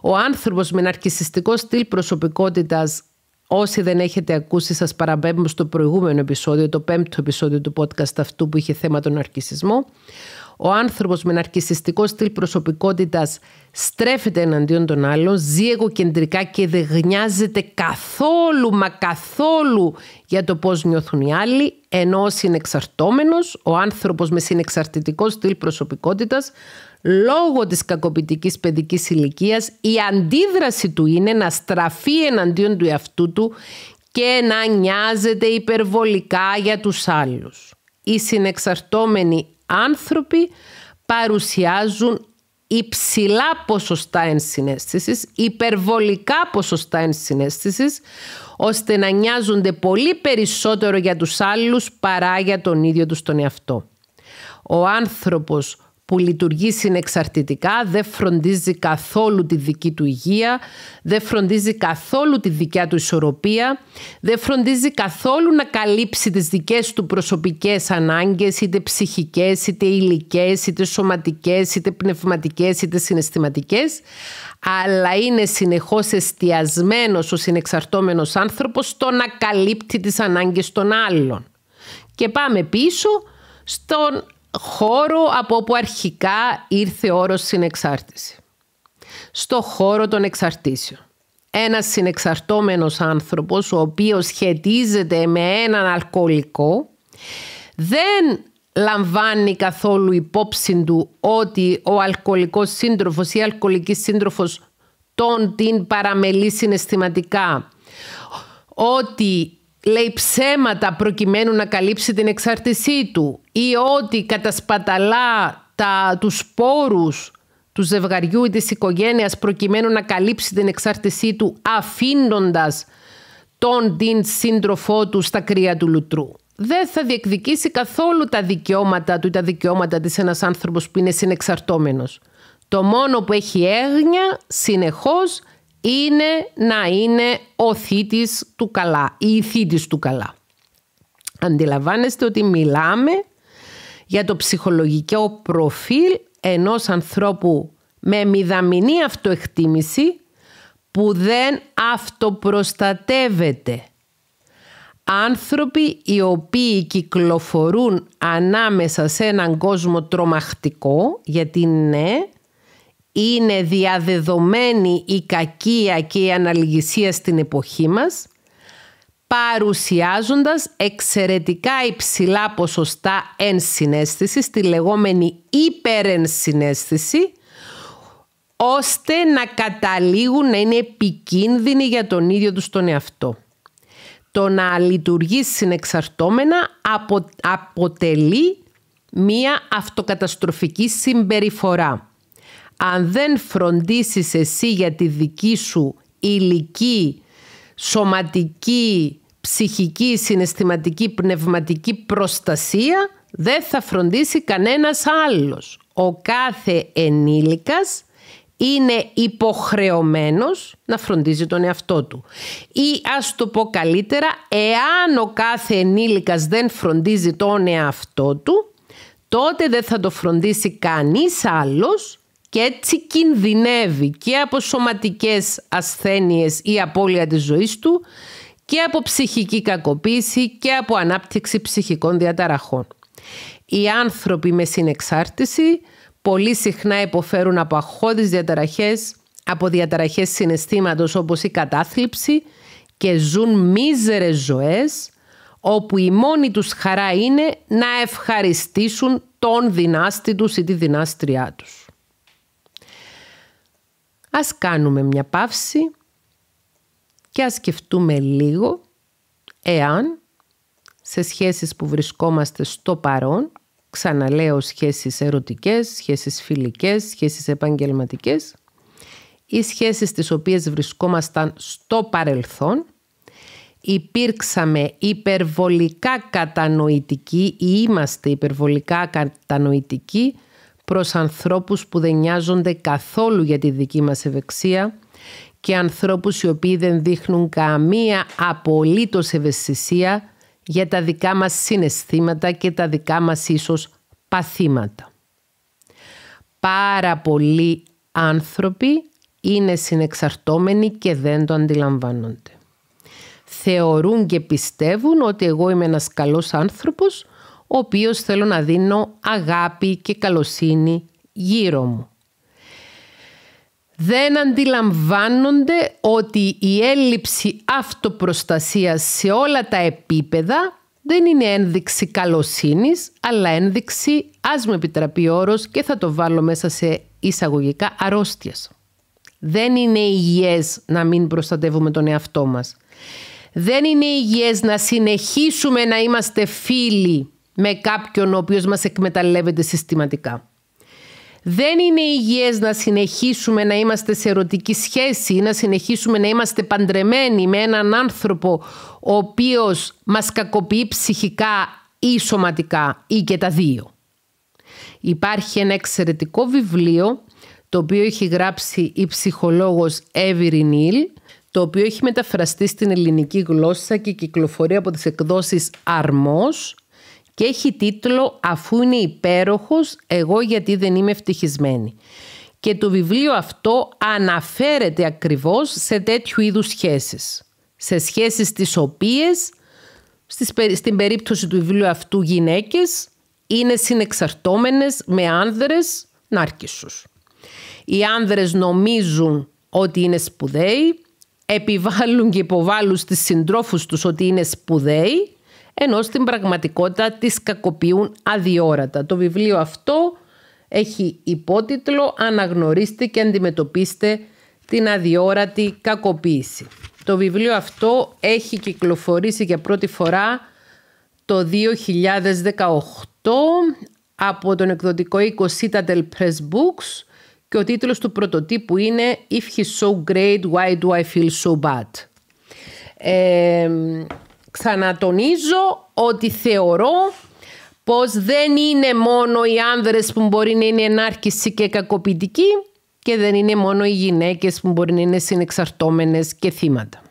ο άνθρωπος με ναρκισιστικό στυλ προσωπικότητας Όσοι δεν έχετε ακούσει, σας παραπέμπω στο προηγούμενο επεισόδιο, το πέμπτο επεισόδιο του podcast αυτού που είχε θέμα τον αρκισισμό. Ο άνθρωπος με ναρκισιστικό στυλ προσωπικότητας στρέφεται εναντίον των άλλων, ζει εγωκεντρικά και δεν γνιάζεται καθόλου μα καθόλου για το πώς νιώθουν οι άλλοι, ενώ ο συνεξαρτώμενος, ο άνθρωπος με συνεξαρτητικό στυλ προσωπικότητας, λόγω της κακοποιητικής παιδικής ηλικίας η αντίδραση του είναι να στραφεί εναντίον του εαυτού του και να νοιάζεται υπερβολικά για τους άλλους. Οι συνεξαρτώμενοι άνθρωποι παρουσιάζουν υψηλά ποσοστά ενσυναίσθησης, υπερβολικά ποσοστά ενσυναίσθησης, ώστε να νοιάζονται πολύ περισσότερο για τους άλλους παρά για τον ίδιο τους τον εαυτό. Ο άνθρωπος που λειτουργεί συνεξαρτητικά, δεν φροντίζει καθόλου τη δική του υγεία, δεν φροντίζει καθόλου τη δικιά του ισορροπία, δεν φροντίζει καθόλου να καλύψει τις δικές του προσωπικές ανάγκες, είτε ψυχικές, είτε υλικές, είτε σωματικές, είτε πνευματικές, είτε συναισθηματικές, αλλά είναι συνεχώς εστιασμένος ο συνεξαρτώμενος άνθρωπος στο να καλύπτει τις ανάγκες των άλλων. Και πάμε πίσω στον χώρο από όπου αρχικά ήρθε ο όρος συνεξάρτηση. Στο χώρο των εξαρτήσεων. Ένας συνεξαρτώμενος άνθρωπος ο οποίος σχετίζεται με έναν αλκοολικό δεν λαμβάνει καθόλου υπόψη του ότι ο αλκοολικός σύντροφος ή η αλκοολική σύντροφος τον την παραμελεί συναισθηματικά ότι λέει ψέματα προκειμένου να καλύψει την εξάρτησή του ή ότι κατασπαταλά τα, τους σπόρους του ζευγαριού ή της οικογένειας προκειμένου να καλύψει την εξάρτησή του αφήνοντας τον την σύντροφό του στα κρύα του λουτρού. Δεν θα διεκδικήσει καθόλου τα δικαιώματα του ή τα δικαιώματα της ένας άνθρωπος που είναι συνεξαρτώμενος. Το μόνο που έχει έγνοια συνεχώς είναι να είναι ο θήτης του καλά ή η θήτης του καλά. Αντιλαμβάνεστε ότι μιλάμε για το ψυχολογικό προφίλ ενός ανθρώπου με μηδαμινή αυτοεκτίμηση που δεν αυτοπροστατεύεται. Άνθρωποι οι οποίοι κυκλοφορούν ανάμεσα σε έναν κόσμο τρομακτικό, γιατί ναι, είναι διαδεδομένη η κακία και η αναλυγησία στην εποχή μας, παρουσιάζοντας εξαιρετικά υψηλά ποσοστά ενσυναίσθησης, τη λεγόμενη υπερενσυναίσθηση, ώστε να καταλήγουν να είναι επικίνδυνοι για τον ίδιο τους τον εαυτό. Το να λειτουργεί συνεξαρτώμενα αποτελεί μία αυτοκαταστροφική συμπεριφορά αν δεν φροντίσεις εσύ για τη δική σου ηλική, σωματική, ψυχική, συναισθηματική, πνευματική προστασία, δεν θα φροντίσει κανένας άλλος. Ο κάθε ενήλικας είναι υποχρεωμένος να φροντίζει τον εαυτό του. Ή ας το πω καλύτερα, εάν ο κάθε ενήλικας δεν φροντίζει τον εαυτό του, τότε δεν θα το φροντίσει κανείς άλλος και έτσι κινδυνεύει και από σωματικές ασθένειες ή απώλεια της ζωής του και από ψυχική κακοποίηση και από ανάπτυξη ψυχικών διαταραχών. Οι άνθρωποι με συνεξάρτηση πολύ συχνά υποφέρουν από αχώδεις διαταραχές, από διαταραχές συναισθήματος όπως η κατάθλιψη και ζουν μίζερες ζωές όπου η μόνη τους χαρά είναι να ευχαριστήσουν τον δυνάστη τους ή τη δυνάστριά τους. Ας κάνουμε μια παύση και ας σκεφτούμε λίγο εάν σε σχέσεις που βρισκόμαστε στο παρόν, ξαναλέω σχέσεις ερωτικές, σχέσεις φιλικές, σχέσεις επαγγελματικές, ή σχέσεις τις οποίες βρισκόμασταν στο παρελθόν, υπήρξαμε υπερβολικά κατανοητικοί ή είμαστε υπερβολικά κατανοητικοί προς ανθρώπους που δεν νοιάζονται καθόλου για τη δική μας ευεξία και ανθρώπους οι οποίοι δεν δείχνουν καμία απολύτως ευαισθησία για τα δικά μας συναισθήματα και τα δικά μας ίσως παθήματα. Πάρα πολλοί άνθρωποι είναι συνεξαρτώμενοι και δεν το αντιλαμβάνονται. Θεωρούν και πιστεύουν ότι εγώ είμαι ένας καλός άνθρωπος ο οποίος θέλω να δίνω αγάπη και καλοσύνη γύρω μου. Δεν αντιλαμβάνονται ότι η έλλειψη αυτοπροστασίας σε όλα τα επίπεδα δεν είναι ένδειξη καλοσύνης, αλλά ένδειξη, ας μου επιτραπεί όρος και θα το βάλω μέσα σε εισαγωγικά, αρρώστιας. Δεν είναι υγιές να μην προστατεύουμε τον εαυτό μας. Δεν είναι υγιές να συνεχίσουμε να είμαστε φίλοι με κάποιον ο οποίος μας εκμεταλλεύεται συστηματικά. Δεν είναι υγιές να συνεχίσουμε να είμαστε σε ερωτική σχέση ή να συνεχίσουμε να είμαστε παντρεμένοι με έναν άνθρωπο ο οποίος μας κακοποιεί ψυχικά ή σωματικά ή και τα δύο. Υπάρχει ένα εξαιρετικό βιβλίο το οποίο έχει γράψει η ψυχολόγος Εύηρη Νίλ το οποίο έχει μεταφραστεί στην ελληνική γλώσσα και κυκλοφορεί από τις εκδόσεις Αρμός και έχει τίτλο «Αφού είναι υπέροχος, εγώ γιατί δεν είμαι ευτυχισμένη». Και το βιβλίο αυτό αναφέρεται ακριβώς σε τέτοιου είδους σχέσεις. Σε σχέσεις τις οποίες, στην περίπτωση του βιβλίου αυτού γυναίκες, είναι συνεξαρτώμενες με άνδρες νάρκισσους. Οι άνδρες νομίζουν ότι είναι σπουδαίοι, επιβάλλουν και υποβάλλουν στις συντρόφους τους ότι είναι σπουδαίοι ενώ στην πραγματικότητα τις κακοποιούν αδιόρατα. Το βιβλίο αυτό έχει υπότιτλο «Αναγνωρίστε και αντιμετωπίστε την αδιόρατη κακοποίηση». Το βιβλίο αυτό έχει κυκλοφορήσει για πρώτη φορά το 2018 από τον εκδοτικό οίκο Citadel Press Books και ο τίτλος του πρωτοτύπου είναι «If he's so great, why do I feel so bad». Ε, ξανατονίζω ότι θεωρώ πως δεν είναι μόνο οι άνδρες που μπορεί να είναι ενάρκηση και κακοποιητικοί και δεν είναι μόνο οι γυναίκες που μπορεί να είναι συνεξαρτώμενες και θύματα.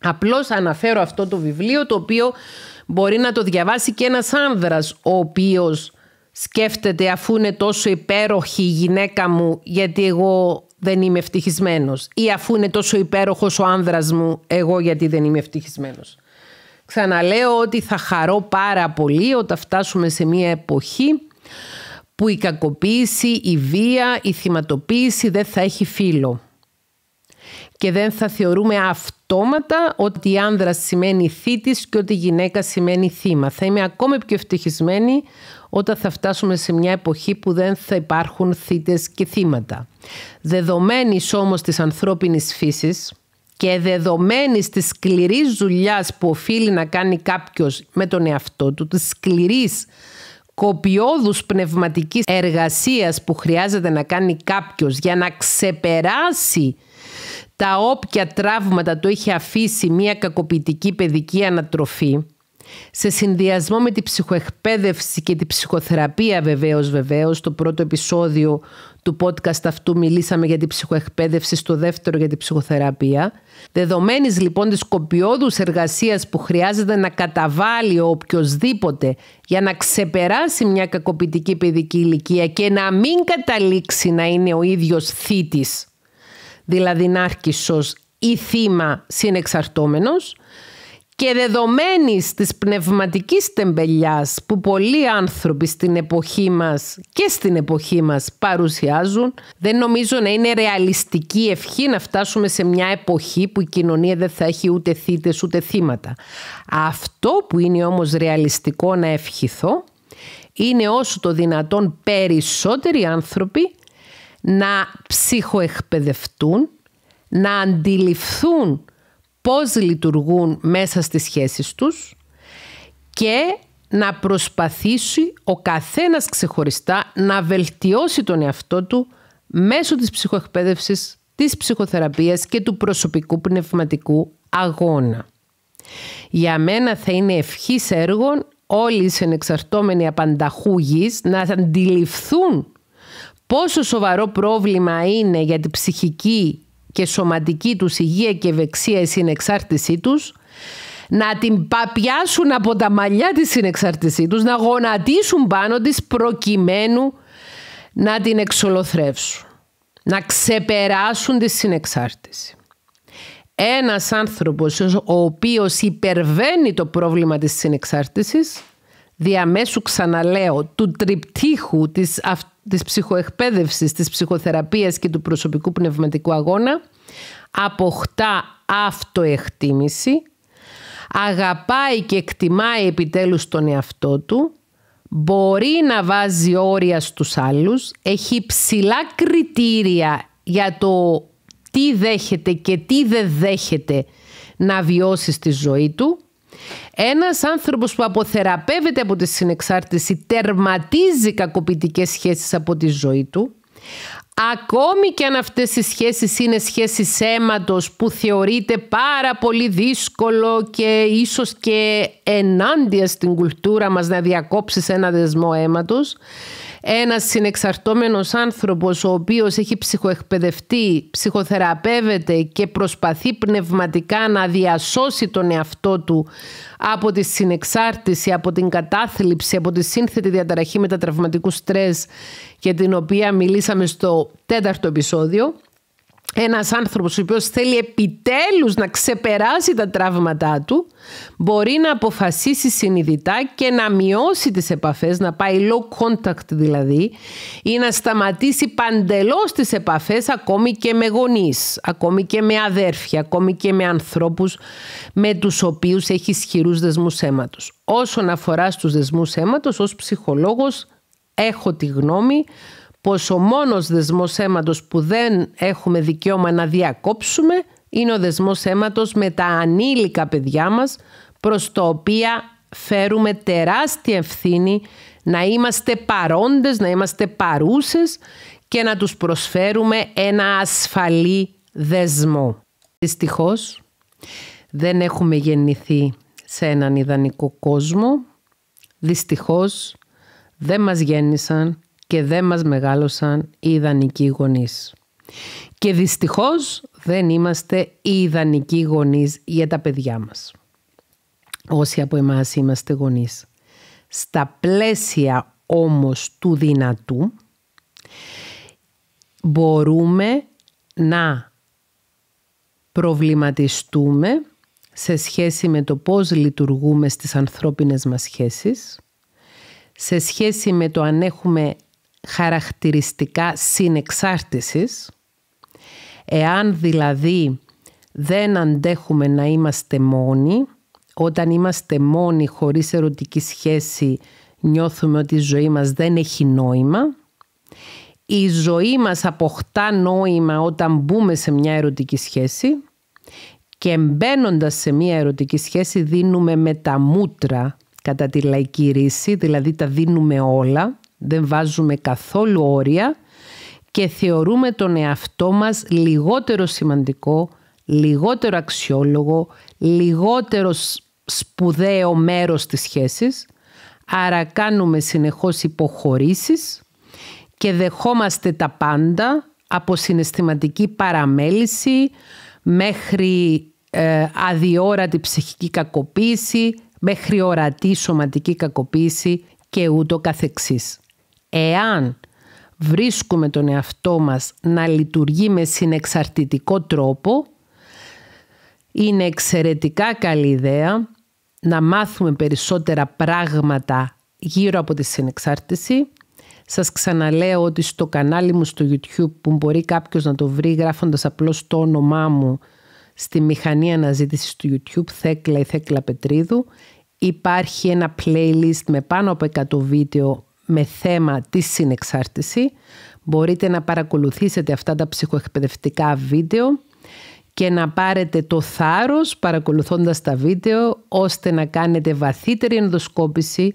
Απλώς αναφέρω αυτό το βιβλίο το οποίο μπορεί να το διαβάσει και ένας άνδρας ο οποίος σκέφτεται αφού είναι τόσο υπέροχη η γυναίκα μου γιατί εγώ δεν είμαι ευτυχισμένος ή αφού είναι τόσο υπέροχος ο άνδρας μου εγώ γιατί δεν είμαι ευτυχισμένος. Ξαναλέω ότι θα χαρώ πάρα πολύ όταν φτάσουμε σε μια εποχή που η κακοποίηση, η βία, η θυματοποίηση δεν θα έχει φύλλο. Και δεν θα θεωρούμε αυτόματα ότι η άνδρα σημαίνει θήτης και ότι η γυναίκα σημαίνει θύμα. Θα είμαι ακόμη πιο ευτυχισμένη όταν θα φτάσουμε σε μια εποχή που δεν θα υπάρχουν θύτες και θύματα. Δεδομένης όμως της ανθρώπινης φύσης, και δεδομένη της σκληρής δουλειάς που οφείλει να κάνει κάποιος με τον εαυτό του, της σκληρής κοπιόδους πνευματικής εργασίας που χρειάζεται να κάνει κάποιος για να ξεπεράσει τα όποια τραύματα του έχει αφήσει μια κακοποιητική παιδική ανατροφή σε συνδυασμό με την ψυχοεκπαίδευση και την ψυχοθεραπεία βεβαίως βεβαίως το πρώτο επεισόδιο του podcast αυτού μιλήσαμε για την ψυχοεκπαίδευση στο δεύτερο για την ψυχοθεραπεία. Δεδομένης λοιπόν της κοπιόδους εργασίας που χρειάζεται να καταβάλει ο οποιοδήποτε για να ξεπεράσει μια κακοποιητική παιδική ηλικία και να μην καταλήξει να είναι ο ίδιος θήτης δηλαδή νάρκισσος ή θύμα συνεξαρτώμενος και δεδομένης της πνευματικής τεμπελιάς που πολλοί άνθρωποι στην εποχή μας και στην εποχή μας παρουσιάζουν, δεν νομίζω να είναι ρεαλιστική ευχή να φτάσουμε σε μια εποχή που η κοινωνία δεν θα έχει ούτε θύτες ούτε θύματα. Αυτό που είναι όμως ρεαλιστικό να ευχηθώ είναι όσο το δυνατόν περισσότεροι άνθρωποι να ψυχοεκπαιδευτούν, να αντιληφθούν πώς λειτουργούν μέσα στις σχέσεις τους και να προσπαθήσει ο καθένας ξεχωριστά να βελτιώσει τον εαυτό του μέσω της ψυχοεκπαίδευσης, της ψυχοθεραπείας και του προσωπικού πνευματικού αγώνα. Για μένα θα είναι ευχής έργων όλοι οι συνεξαρτώμενοι απανταχού γης να αντιληφθούν πόσο σοβαρό πρόβλημα είναι για την ψυχική και σωματική τους υγεία και ευεξία η συνεξάρτησή τους, να την παπιάσουν από τα μαλλιά της συνεξάρτησή τους, να γονατίσουν πάνω της προκειμένου να την εξολοθρεύσουν, να ξεπεράσουν τη συνεξάρτηση. Ένας άνθρωπος ο οποίος υπερβαίνει το πρόβλημα της συνεξάρτησης, διαμέσου ξαναλέω, του τριπτύχου της της ψυχοεκπαίδευσης, της ψυχοθεραπείας και του προσωπικού πνευματικού αγώνα αποκτά αυτοεκτίμηση, αγαπάει και εκτιμάει επιτέλους τον εαυτό του, μπορεί να βάζει όρια στους άλλους, έχει ψηλά κριτήρια για το τι δέχεται και τι δεν δέχεται να βιώσει στη ζωή του. Ένας άνθρωπος που αποθεραπεύεται από τη συνεξάρτηση τερματίζει κακοποιητικές σχέσεις από τη ζωή του. Ακόμη και αν αυτές οι σχέσεις είναι σχέσεις αίματος που θεωρείται πάρα πολύ δύσκολο και ίσως και ενάντια στην κουλτούρα μας να διακόψεις ένα δεσμό αίματος, ένας συνεξαρτώμενος άνθρωπος ο οποίος έχει ψυχοεκπαιδευτεί, ψυχοθεραπεύεται και προσπαθεί πνευματικά να διασώσει τον εαυτό του από τη συνεξάρτηση, από την κατάθλιψη, από τη σύνθετη διαταραχή μετατραυματικού στρες για την οποία μιλήσαμε στο τέταρτο επεισόδιο ένας άνθρωπος ο οποίος θέλει επιτέλους να ξεπεράσει τα τραύματά του μπορεί να αποφασίσει συνειδητά και να μειώσει τις επαφές, να πάει low contact δηλαδή ή να σταματήσει παντελώς τις επαφές ακόμη και με γονείς, ακόμη και με αδέρφια, ακόμη και με ανθρώπους με τους οποίους έχει ισχυρούς δεσμούς αίματος. Όσον αφορά στους δεσμούς αίματος, ως ψυχολόγος έχω τη γνώμη πως ο μόνος δεσμός αίματος που δεν έχουμε δικαίωμα να διακόψουμε είναι ο δεσμός αίματος με τα ανήλικα παιδιά μας προς το οποία φέρουμε τεράστια ευθύνη να είμαστε παρόντες, να είμαστε παρούσες και να τους προσφέρουμε ένα ασφαλή δεσμό. Δυστυχώς δεν έχουμε γεννηθεί σε έναν ιδανικό κόσμο. Δυστυχώς δεν μας γέννησαν και δεν μας μεγάλωσαν οι ιδανικοί γονείς. Και δυστυχώς δεν είμαστε οι ιδανικοί γονείς για τα παιδιά μας. Όσοι από εμάς είμαστε γονείς. Στα πλαίσια όμως του δυνατού μπορούμε να προβληματιστούμε σε σχέση με το πώς λειτουργούμε στις ανθρώπινες μας σχέσεις, σε σχέση με το αν έχουμε χαρακτηριστικά συνεξάρτησης, εάν δηλαδή δεν αντέχουμε να είμαστε μόνοι, όταν είμαστε μόνοι χωρίς ερωτική σχέση νιώθουμε ότι η ζωή μας δεν έχει νόημα, η ζωή μας αποκτά νόημα όταν μπούμε σε μια ερωτική σχέση και μπαίνοντας σε μια ερωτική σχέση δίνουμε με τα μούτρα κατά τη λαϊκή ρίση, δηλαδή τα δίνουμε όλα δεν βάζουμε καθόλου όρια και θεωρούμε τον εαυτό μας λιγότερο σημαντικό, λιγότερο αξιόλογο, λιγότερο σπουδαίο μέρος της σχέσης. Άρα κάνουμε συνεχώς υποχωρήσεις και δεχόμαστε τα πάντα από συναισθηματική παραμέληση μέχρι ε, αδιόρατη ψυχική κακοποίηση, μέχρι ορατή σωματική κακοποίηση και ούτω καθεξής. Εάν βρίσκουμε τον εαυτό μας να λειτουργεί με συνεξαρτητικό τρόπο, είναι εξαιρετικά καλή ιδέα να μάθουμε περισσότερα πράγματα γύρω από τη συνεξάρτηση. Σας ξαναλέω ότι στο κανάλι μου στο YouTube που μπορεί κάποιος να το βρει γράφοντας απλώς το όνομά μου στη μηχανή αναζήτησης του YouTube Θέκλα ή Θέκλα Πετρίδου υπάρχει ένα playlist με πάνω από 100 βίντεο με θέμα τη συνεξάρτηση. Μπορείτε να παρακολουθήσετε αυτά τα ψυχοεκπαιδευτικά βίντεο και να πάρετε το θάρρος παρακολουθώντας τα βίντεο ώστε να κάνετε βαθύτερη ενδοσκόπηση,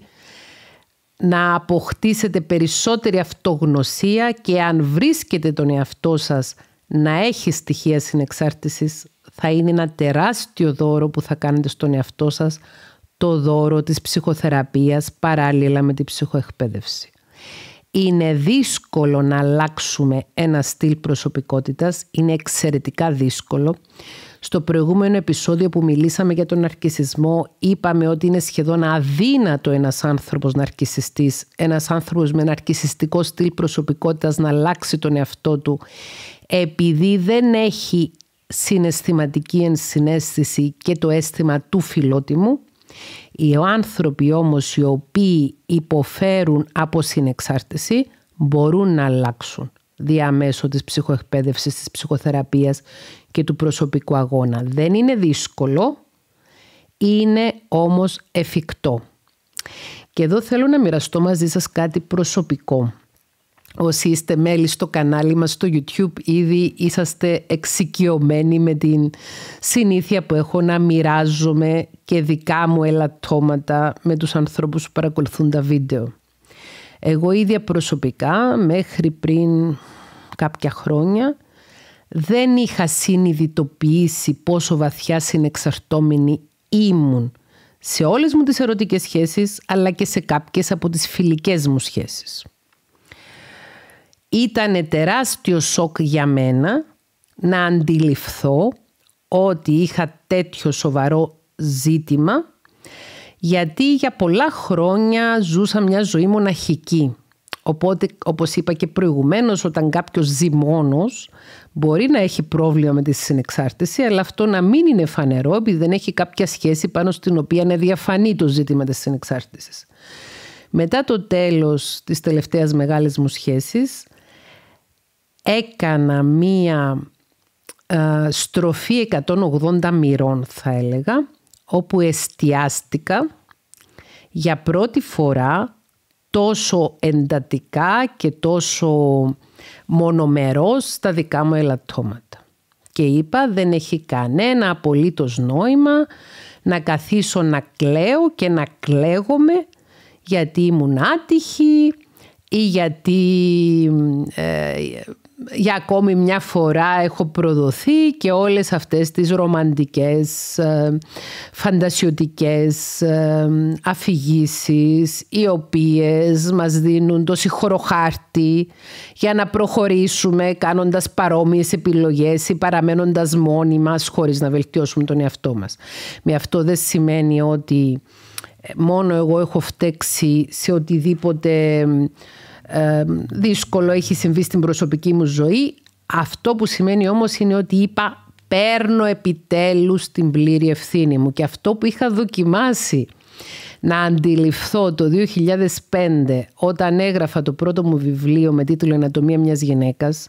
να αποκτήσετε περισσότερη αυτογνωσία και αν βρίσκετε τον εαυτό σας να έχει στοιχεία συνεξάρτησης θα είναι ένα τεράστιο δώρο που θα κάνετε στον εαυτό σας το δώρο της ψυχοθεραπείας παράλληλα με την ψυχοεκπαίδευση. Είναι δύσκολο να αλλάξουμε ένα στυλ προσωπικότητας, είναι εξαιρετικά δύσκολο. Στο προηγούμενο επεισόδιο που μιλήσαμε για τον ναρκισισμό είπαμε ότι είναι σχεδόν αδύνατο ένας άνθρωπος ναρκισιστής, ένας άνθρωπος με ναρκισιστικό στυλ προσωπικότητας να αλλάξει τον εαυτό του επειδή δεν έχει συναισθηματική ενσυναίσθηση και το αίσθημα του φιλότιμου οι άνθρωποι όμως οι οποίοι υποφέρουν από συνεξάρτηση μπορούν να αλλάξουν διαμέσω της ψυχοεκπαίδευσης, της ψυχοθεραπείας και του προσωπικού αγώνα. Δεν είναι δύσκολο, Είναι όμως εφικτό. Και εδώ θέλω να μοιραστώ μαζί σας κάτι προσωπικό. Όσοι είστε μέλη στο κανάλι μας στο YouTube ήδη είσαστε εξοικειωμένοι με την συνήθεια που έχω να μοιράζομαι και δικά μου ελαττώματα με τους ανθρώπους που παρακολουθούν τα βίντεο. Εγώ ίδια προσωπικά μέχρι πριν κάποια χρόνια δεν είχα συνειδητοποιήσει πόσο βαθιά συνεξαρτώμενη ήμουν σε όλες μου τις ερωτικές σχέσεις αλλά και σε κάποιες από τις φιλικές μου σχέσεις. Ήτανε τεράστιο σοκ για μένα να αντιληφθώ ότι είχα τέτοιο σοβαρό ζήτημα γιατί για πολλά χρόνια ζούσα μια ζωή μοναχική. Οπότε, όπως είπα και προηγουμένως, όταν κάποιος ζει μόνος, μπορεί να έχει πρόβλημα με τη συνεξάρτηση, αλλά αυτό να μην είναι φανερό, επειδή δεν έχει κάποια σχέση πάνω στην οποία είναι διαφανή το ζήτημα της συνεξάρτησης. Μετά το τέλος της τελευταίας μεγάλης μου σχέσης, έκανα μία ε, στροφή 180 μοιρών θα έλεγα, όπου εστιάστηκα για πρώτη φορά τόσο εντατικά και τόσο μονομερός στα δικά μου ελαττώματα. Και είπα δεν έχει κανένα απολύτως νόημα να καθίσω να κλαίω και να κλαίγομαι γιατί ήμουν άτυχη ή γιατί ε, για ακόμη μια φορά έχω προδοθεί και όλες αυτές τις ρομαντικές, ε, φαντασιωτικές ε, αφηγήσεις οι οποίες μας δίνουν το συγχωροχάρτη για να προχωρήσουμε κάνοντας παρόμοιες επιλογές ή παραμένοντας μόνοι μας χωρίς να βελτιώσουμε τον εαυτό μας. Με αυτό δεν σημαίνει ότι μόνο εγώ έχω φταίξει σε οτιδήποτε δύσκολο έχει συμβεί στην προσωπική μου ζωή. Αυτό που σημαίνει όμως είναι ότι είπα παίρνω επιτέλους την πλήρη ευθύνη μου και αυτό που είχα δοκιμάσει να αντιληφθώ το 2005 όταν έγραφα το πρώτο μου βιβλίο με τίτλο «Ενατομία μιας γυναίκας»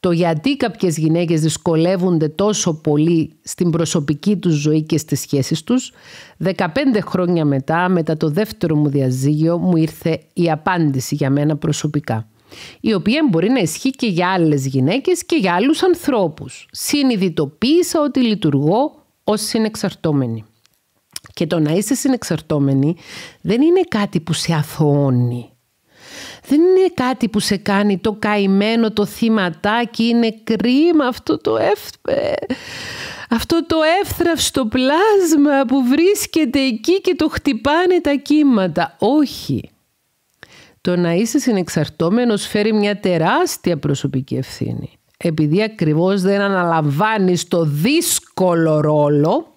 το γιατί κάποιες γυναίκες δυσκολεύονται τόσο πολύ στην προσωπική τους ζωή και στις σχέσεις τους, 15 χρόνια μετά, μετά το δεύτερο μου διαζύγιο, μου ήρθε η απάντηση για μένα προσωπικά η οποία μπορεί να ισχύει και για άλλες γυναίκες και για άλλους ανθρώπους. Συνειδητοποίησα ότι λειτουργώ ως συνεξαρτώμενη. Και το να είσαι συνεξαρτώμενη δεν είναι κάτι που σε αθωώνει δεν είναι κάτι που σε κάνει το καημένο το θύματάκι, είναι κρίμα αυτό το ε, αυτό το εύθραυστο πλάσμα που βρίσκεται εκεί και το χτυπάνε τα κύματα. Όχι. Το να είσαι συνεξαρτώμενος φέρει μια τεράστια προσωπική ευθύνη. Επειδή ακριβώς δεν αναλαμβάνεις το δύσκολο ρόλο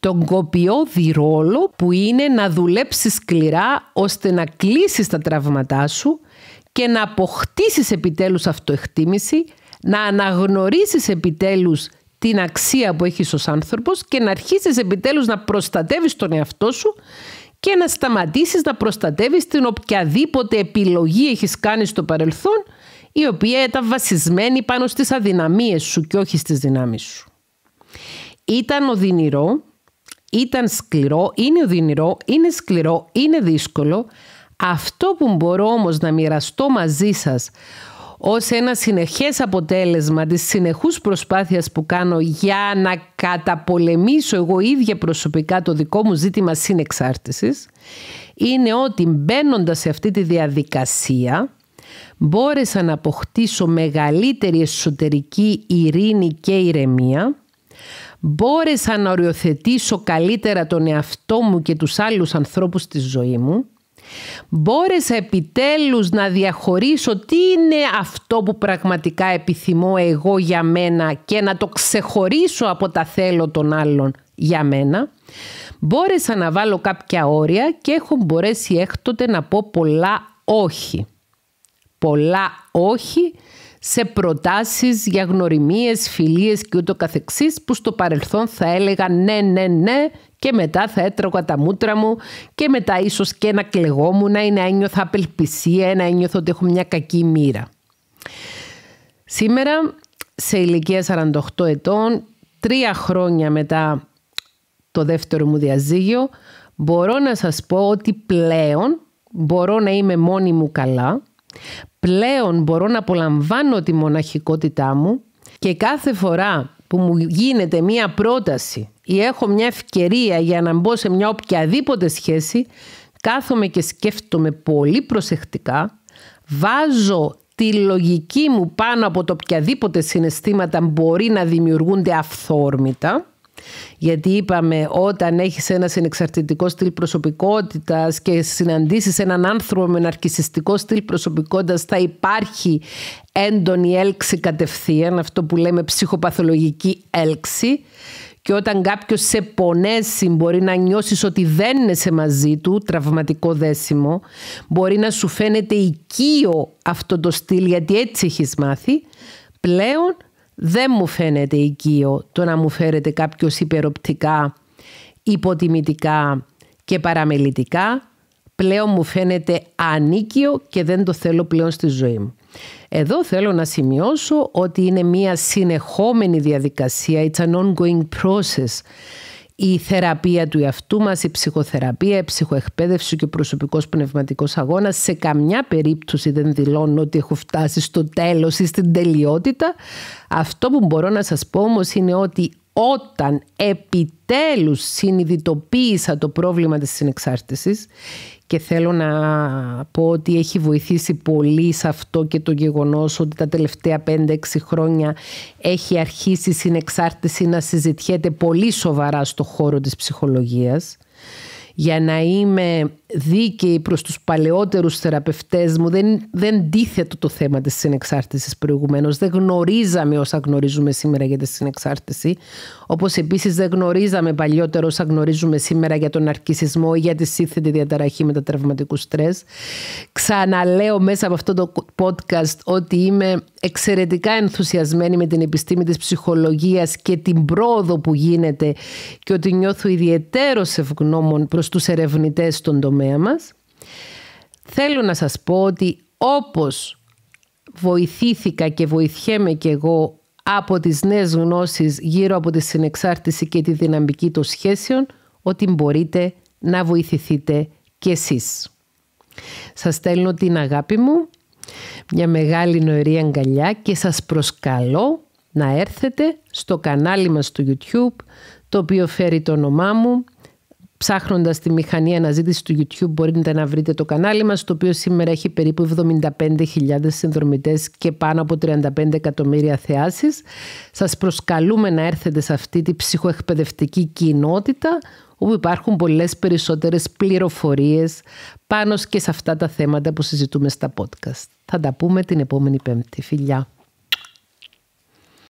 τον κοπιώδη ρόλο που είναι να δουλέψεις σκληρά ώστε να κλείσεις τα τραύματά σου και να αποκτήσεις επιτέλους αυτοεκτίμηση, να αναγνωρίσεις επιτέλους την αξία που έχεις ως άνθρωπος και να αρχίσεις επιτέλους να προστατεύεις τον εαυτό σου και να σταματήσεις να προστατεύεις την οποιαδήποτε επιλογή έχεις κάνει στο παρελθόν η οποία ήταν βασισμένη πάνω στις αδυναμίες σου και όχι στις δυνάμεις σου. Ήταν οδυνηρό, ήταν σκληρό, είναι οδυνηρό, είναι σκληρό, είναι δύσκολο. Αυτό που μπορώ όμως να μοιραστώ μαζί σας ως ένα συνεχές αποτέλεσμα της συνεχούς προσπάθειας που κάνω για να καταπολεμήσω εγώ ίδια προσωπικά το δικό μου ζήτημα συνεξάρτησης είναι ότι μπαίνοντας σε αυτή τη διαδικασία μπόρεσα να αποκτήσω μεγαλύτερη εσωτερική ειρήνη και ηρεμία μπόρεσα να οριοθετήσω καλύτερα τον εαυτό μου και τους άλλους ανθρώπους στη ζωή μου. Μπόρεσα επιτέλους να διαχωρίσω τι είναι αυτό που πραγματικά επιθυμώ εγώ για μένα και να το ξεχωρίσω από τα θέλω των άλλων για μένα. Μπόρεσα να βάλω κάποια όρια και έχω μπορέσει έκτοτε να πω πολλά όχι. Πολλά όχι σε προτάσεις για γνωριμίες, φιλίες και ούτω καθεξής που στο παρελθόν θα έλεγα ναι, ναι, ναι και μετά θα έτρωγα τα μούτρα μου και μετά ίσως και να κλεγόμουν ή να ένιωθα απελπισία, να ένιωθω ότι έχω μια κακή μοίρα. Σήμερα σε ηλικία 48 ετών, τρία χρόνια μετά το δεύτερο μου διαζύγιο, μπορώ να σας πω ότι πλέον μπορώ να είμαι μόνη μου καλά, πλέον μπορώ να απολαμβάνω τη μοναχικότητά μου και κάθε φορά που μου γίνεται μία πρόταση ή έχω μια ευκαιρία για να μπω σε μια οποιαδήποτε σχέση, κάθομαι και σκέφτομαι πολύ προσεκτικά, βάζω τη λογική μου πάνω από το οποιαδήποτε συναισθήματα μπορεί να δημιουργούνται αυθόρμητα γιατί είπαμε όταν έχεις ένα συνεξαρτητικό στυλ προσωπικότητας και συναντήσεις έναν άνθρωπο με ναρκισιστικό στυλ προσωπικότητας θα υπάρχει έντονη έλξη κατευθείαν, αυτό που λέμε ψυχοπαθολογική έλξη. Και όταν κάποιος σε πονέσει μπορεί να νιώσεις ότι δεν είναι σε μαζί του, τραυματικό δέσιμο, μπορεί να σου φαίνεται οικείο αυτό το στυλ γιατί έτσι έχεις μάθει, πλέον δεν μου φαίνεται οικείο το να μου φέρετε κάποιος υπεροπτικά, υποτιμητικά και παραμελητικά. Πλέον μου φαίνεται ανίκιο και δεν το θέλω πλέον στη ζωή μου. Εδώ θέλω να σημειώσω ότι είναι μια συνεχόμενη διαδικασία, it's an ongoing process η θεραπεία του εαυτού μας, η ψυχοθεραπεία, η ψυχοεκπαίδευση και ο προσωπικός πνευματικός αγώνας σε καμιά περίπτωση δεν δηλώνω ότι έχω φτάσει στο τέλος ή στην τελειότητα. Αυτό που μπορώ να σας πω όμως είναι ότι όταν επιτέλους συνειδητοποίησα το πρόβλημα της συνεξάρτησης και θέλω να πω ότι έχει βοηθήσει πολύ σε αυτό και το γεγονός ότι τα τελευταία 5-6 χρόνια έχει αρχίσει η συνεξάρτηση να συζητιέται πολύ σοβαρά στο χώρο της ψυχολογίας. Για να είμαι δίκαιη προς τους παλαιότερους θεραπευτές μου. Δεν, δεν τίθετο το θέμα της συνεξάρτησης προηγουμένως. Δεν γνωρίζαμε όσα γνωρίζουμε σήμερα για τη συνεξάρτηση. Όπως επίσης δεν γνωρίζαμε παλιότερο όσα γνωρίζουμε σήμερα για τον αρκισισμό ή για τη σύνθετη διαταραχή με τα τραυματικούς στρες. Ξαναλέω μέσα από αυτό το podcast ότι είμαι εξαιρετικά ενθουσιασμένη με την επιστήμη της ψυχολογίας και την πρόοδο που γίνεται και ότι νιώθω ιδιαίτερος ευγνώμων προς τους ερευνητές των τομέα μας. Θέλω να σας πω ότι όπως βοηθήθηκα και βοηθιέμαι και εγώ από τις νέες γνώσεις γύρω από τη συνεξάρτηση και τη δυναμική των σχέσεων, ότι μπορείτε να βοηθηθείτε κι εσείς. Σας στέλνω την αγάπη μου, μια μεγάλη νοερή αγκαλιά και σας προσκαλώ να έρθετε στο κανάλι μας στο YouTube, το οποίο φέρει το όνομά μου, Ψάχνοντας τη μηχανή αναζήτησης του YouTube μπορείτε να βρείτε το κανάλι μας το οποίο σήμερα έχει περίπου 75.000 συνδρομητές και πάνω από 35 εκατομμύρια θεάσεις. Σας προσκαλούμε να έρθετε σε αυτή τη ψυχοεκπαιδευτική κοινότητα όπου υπάρχουν πολλές περισσότερες πληροφορίες πάνω και σε αυτά τα θέματα που συζητούμε στα podcast. Θα τα πούμε την επόμενη πέμπτη. Φιλιά!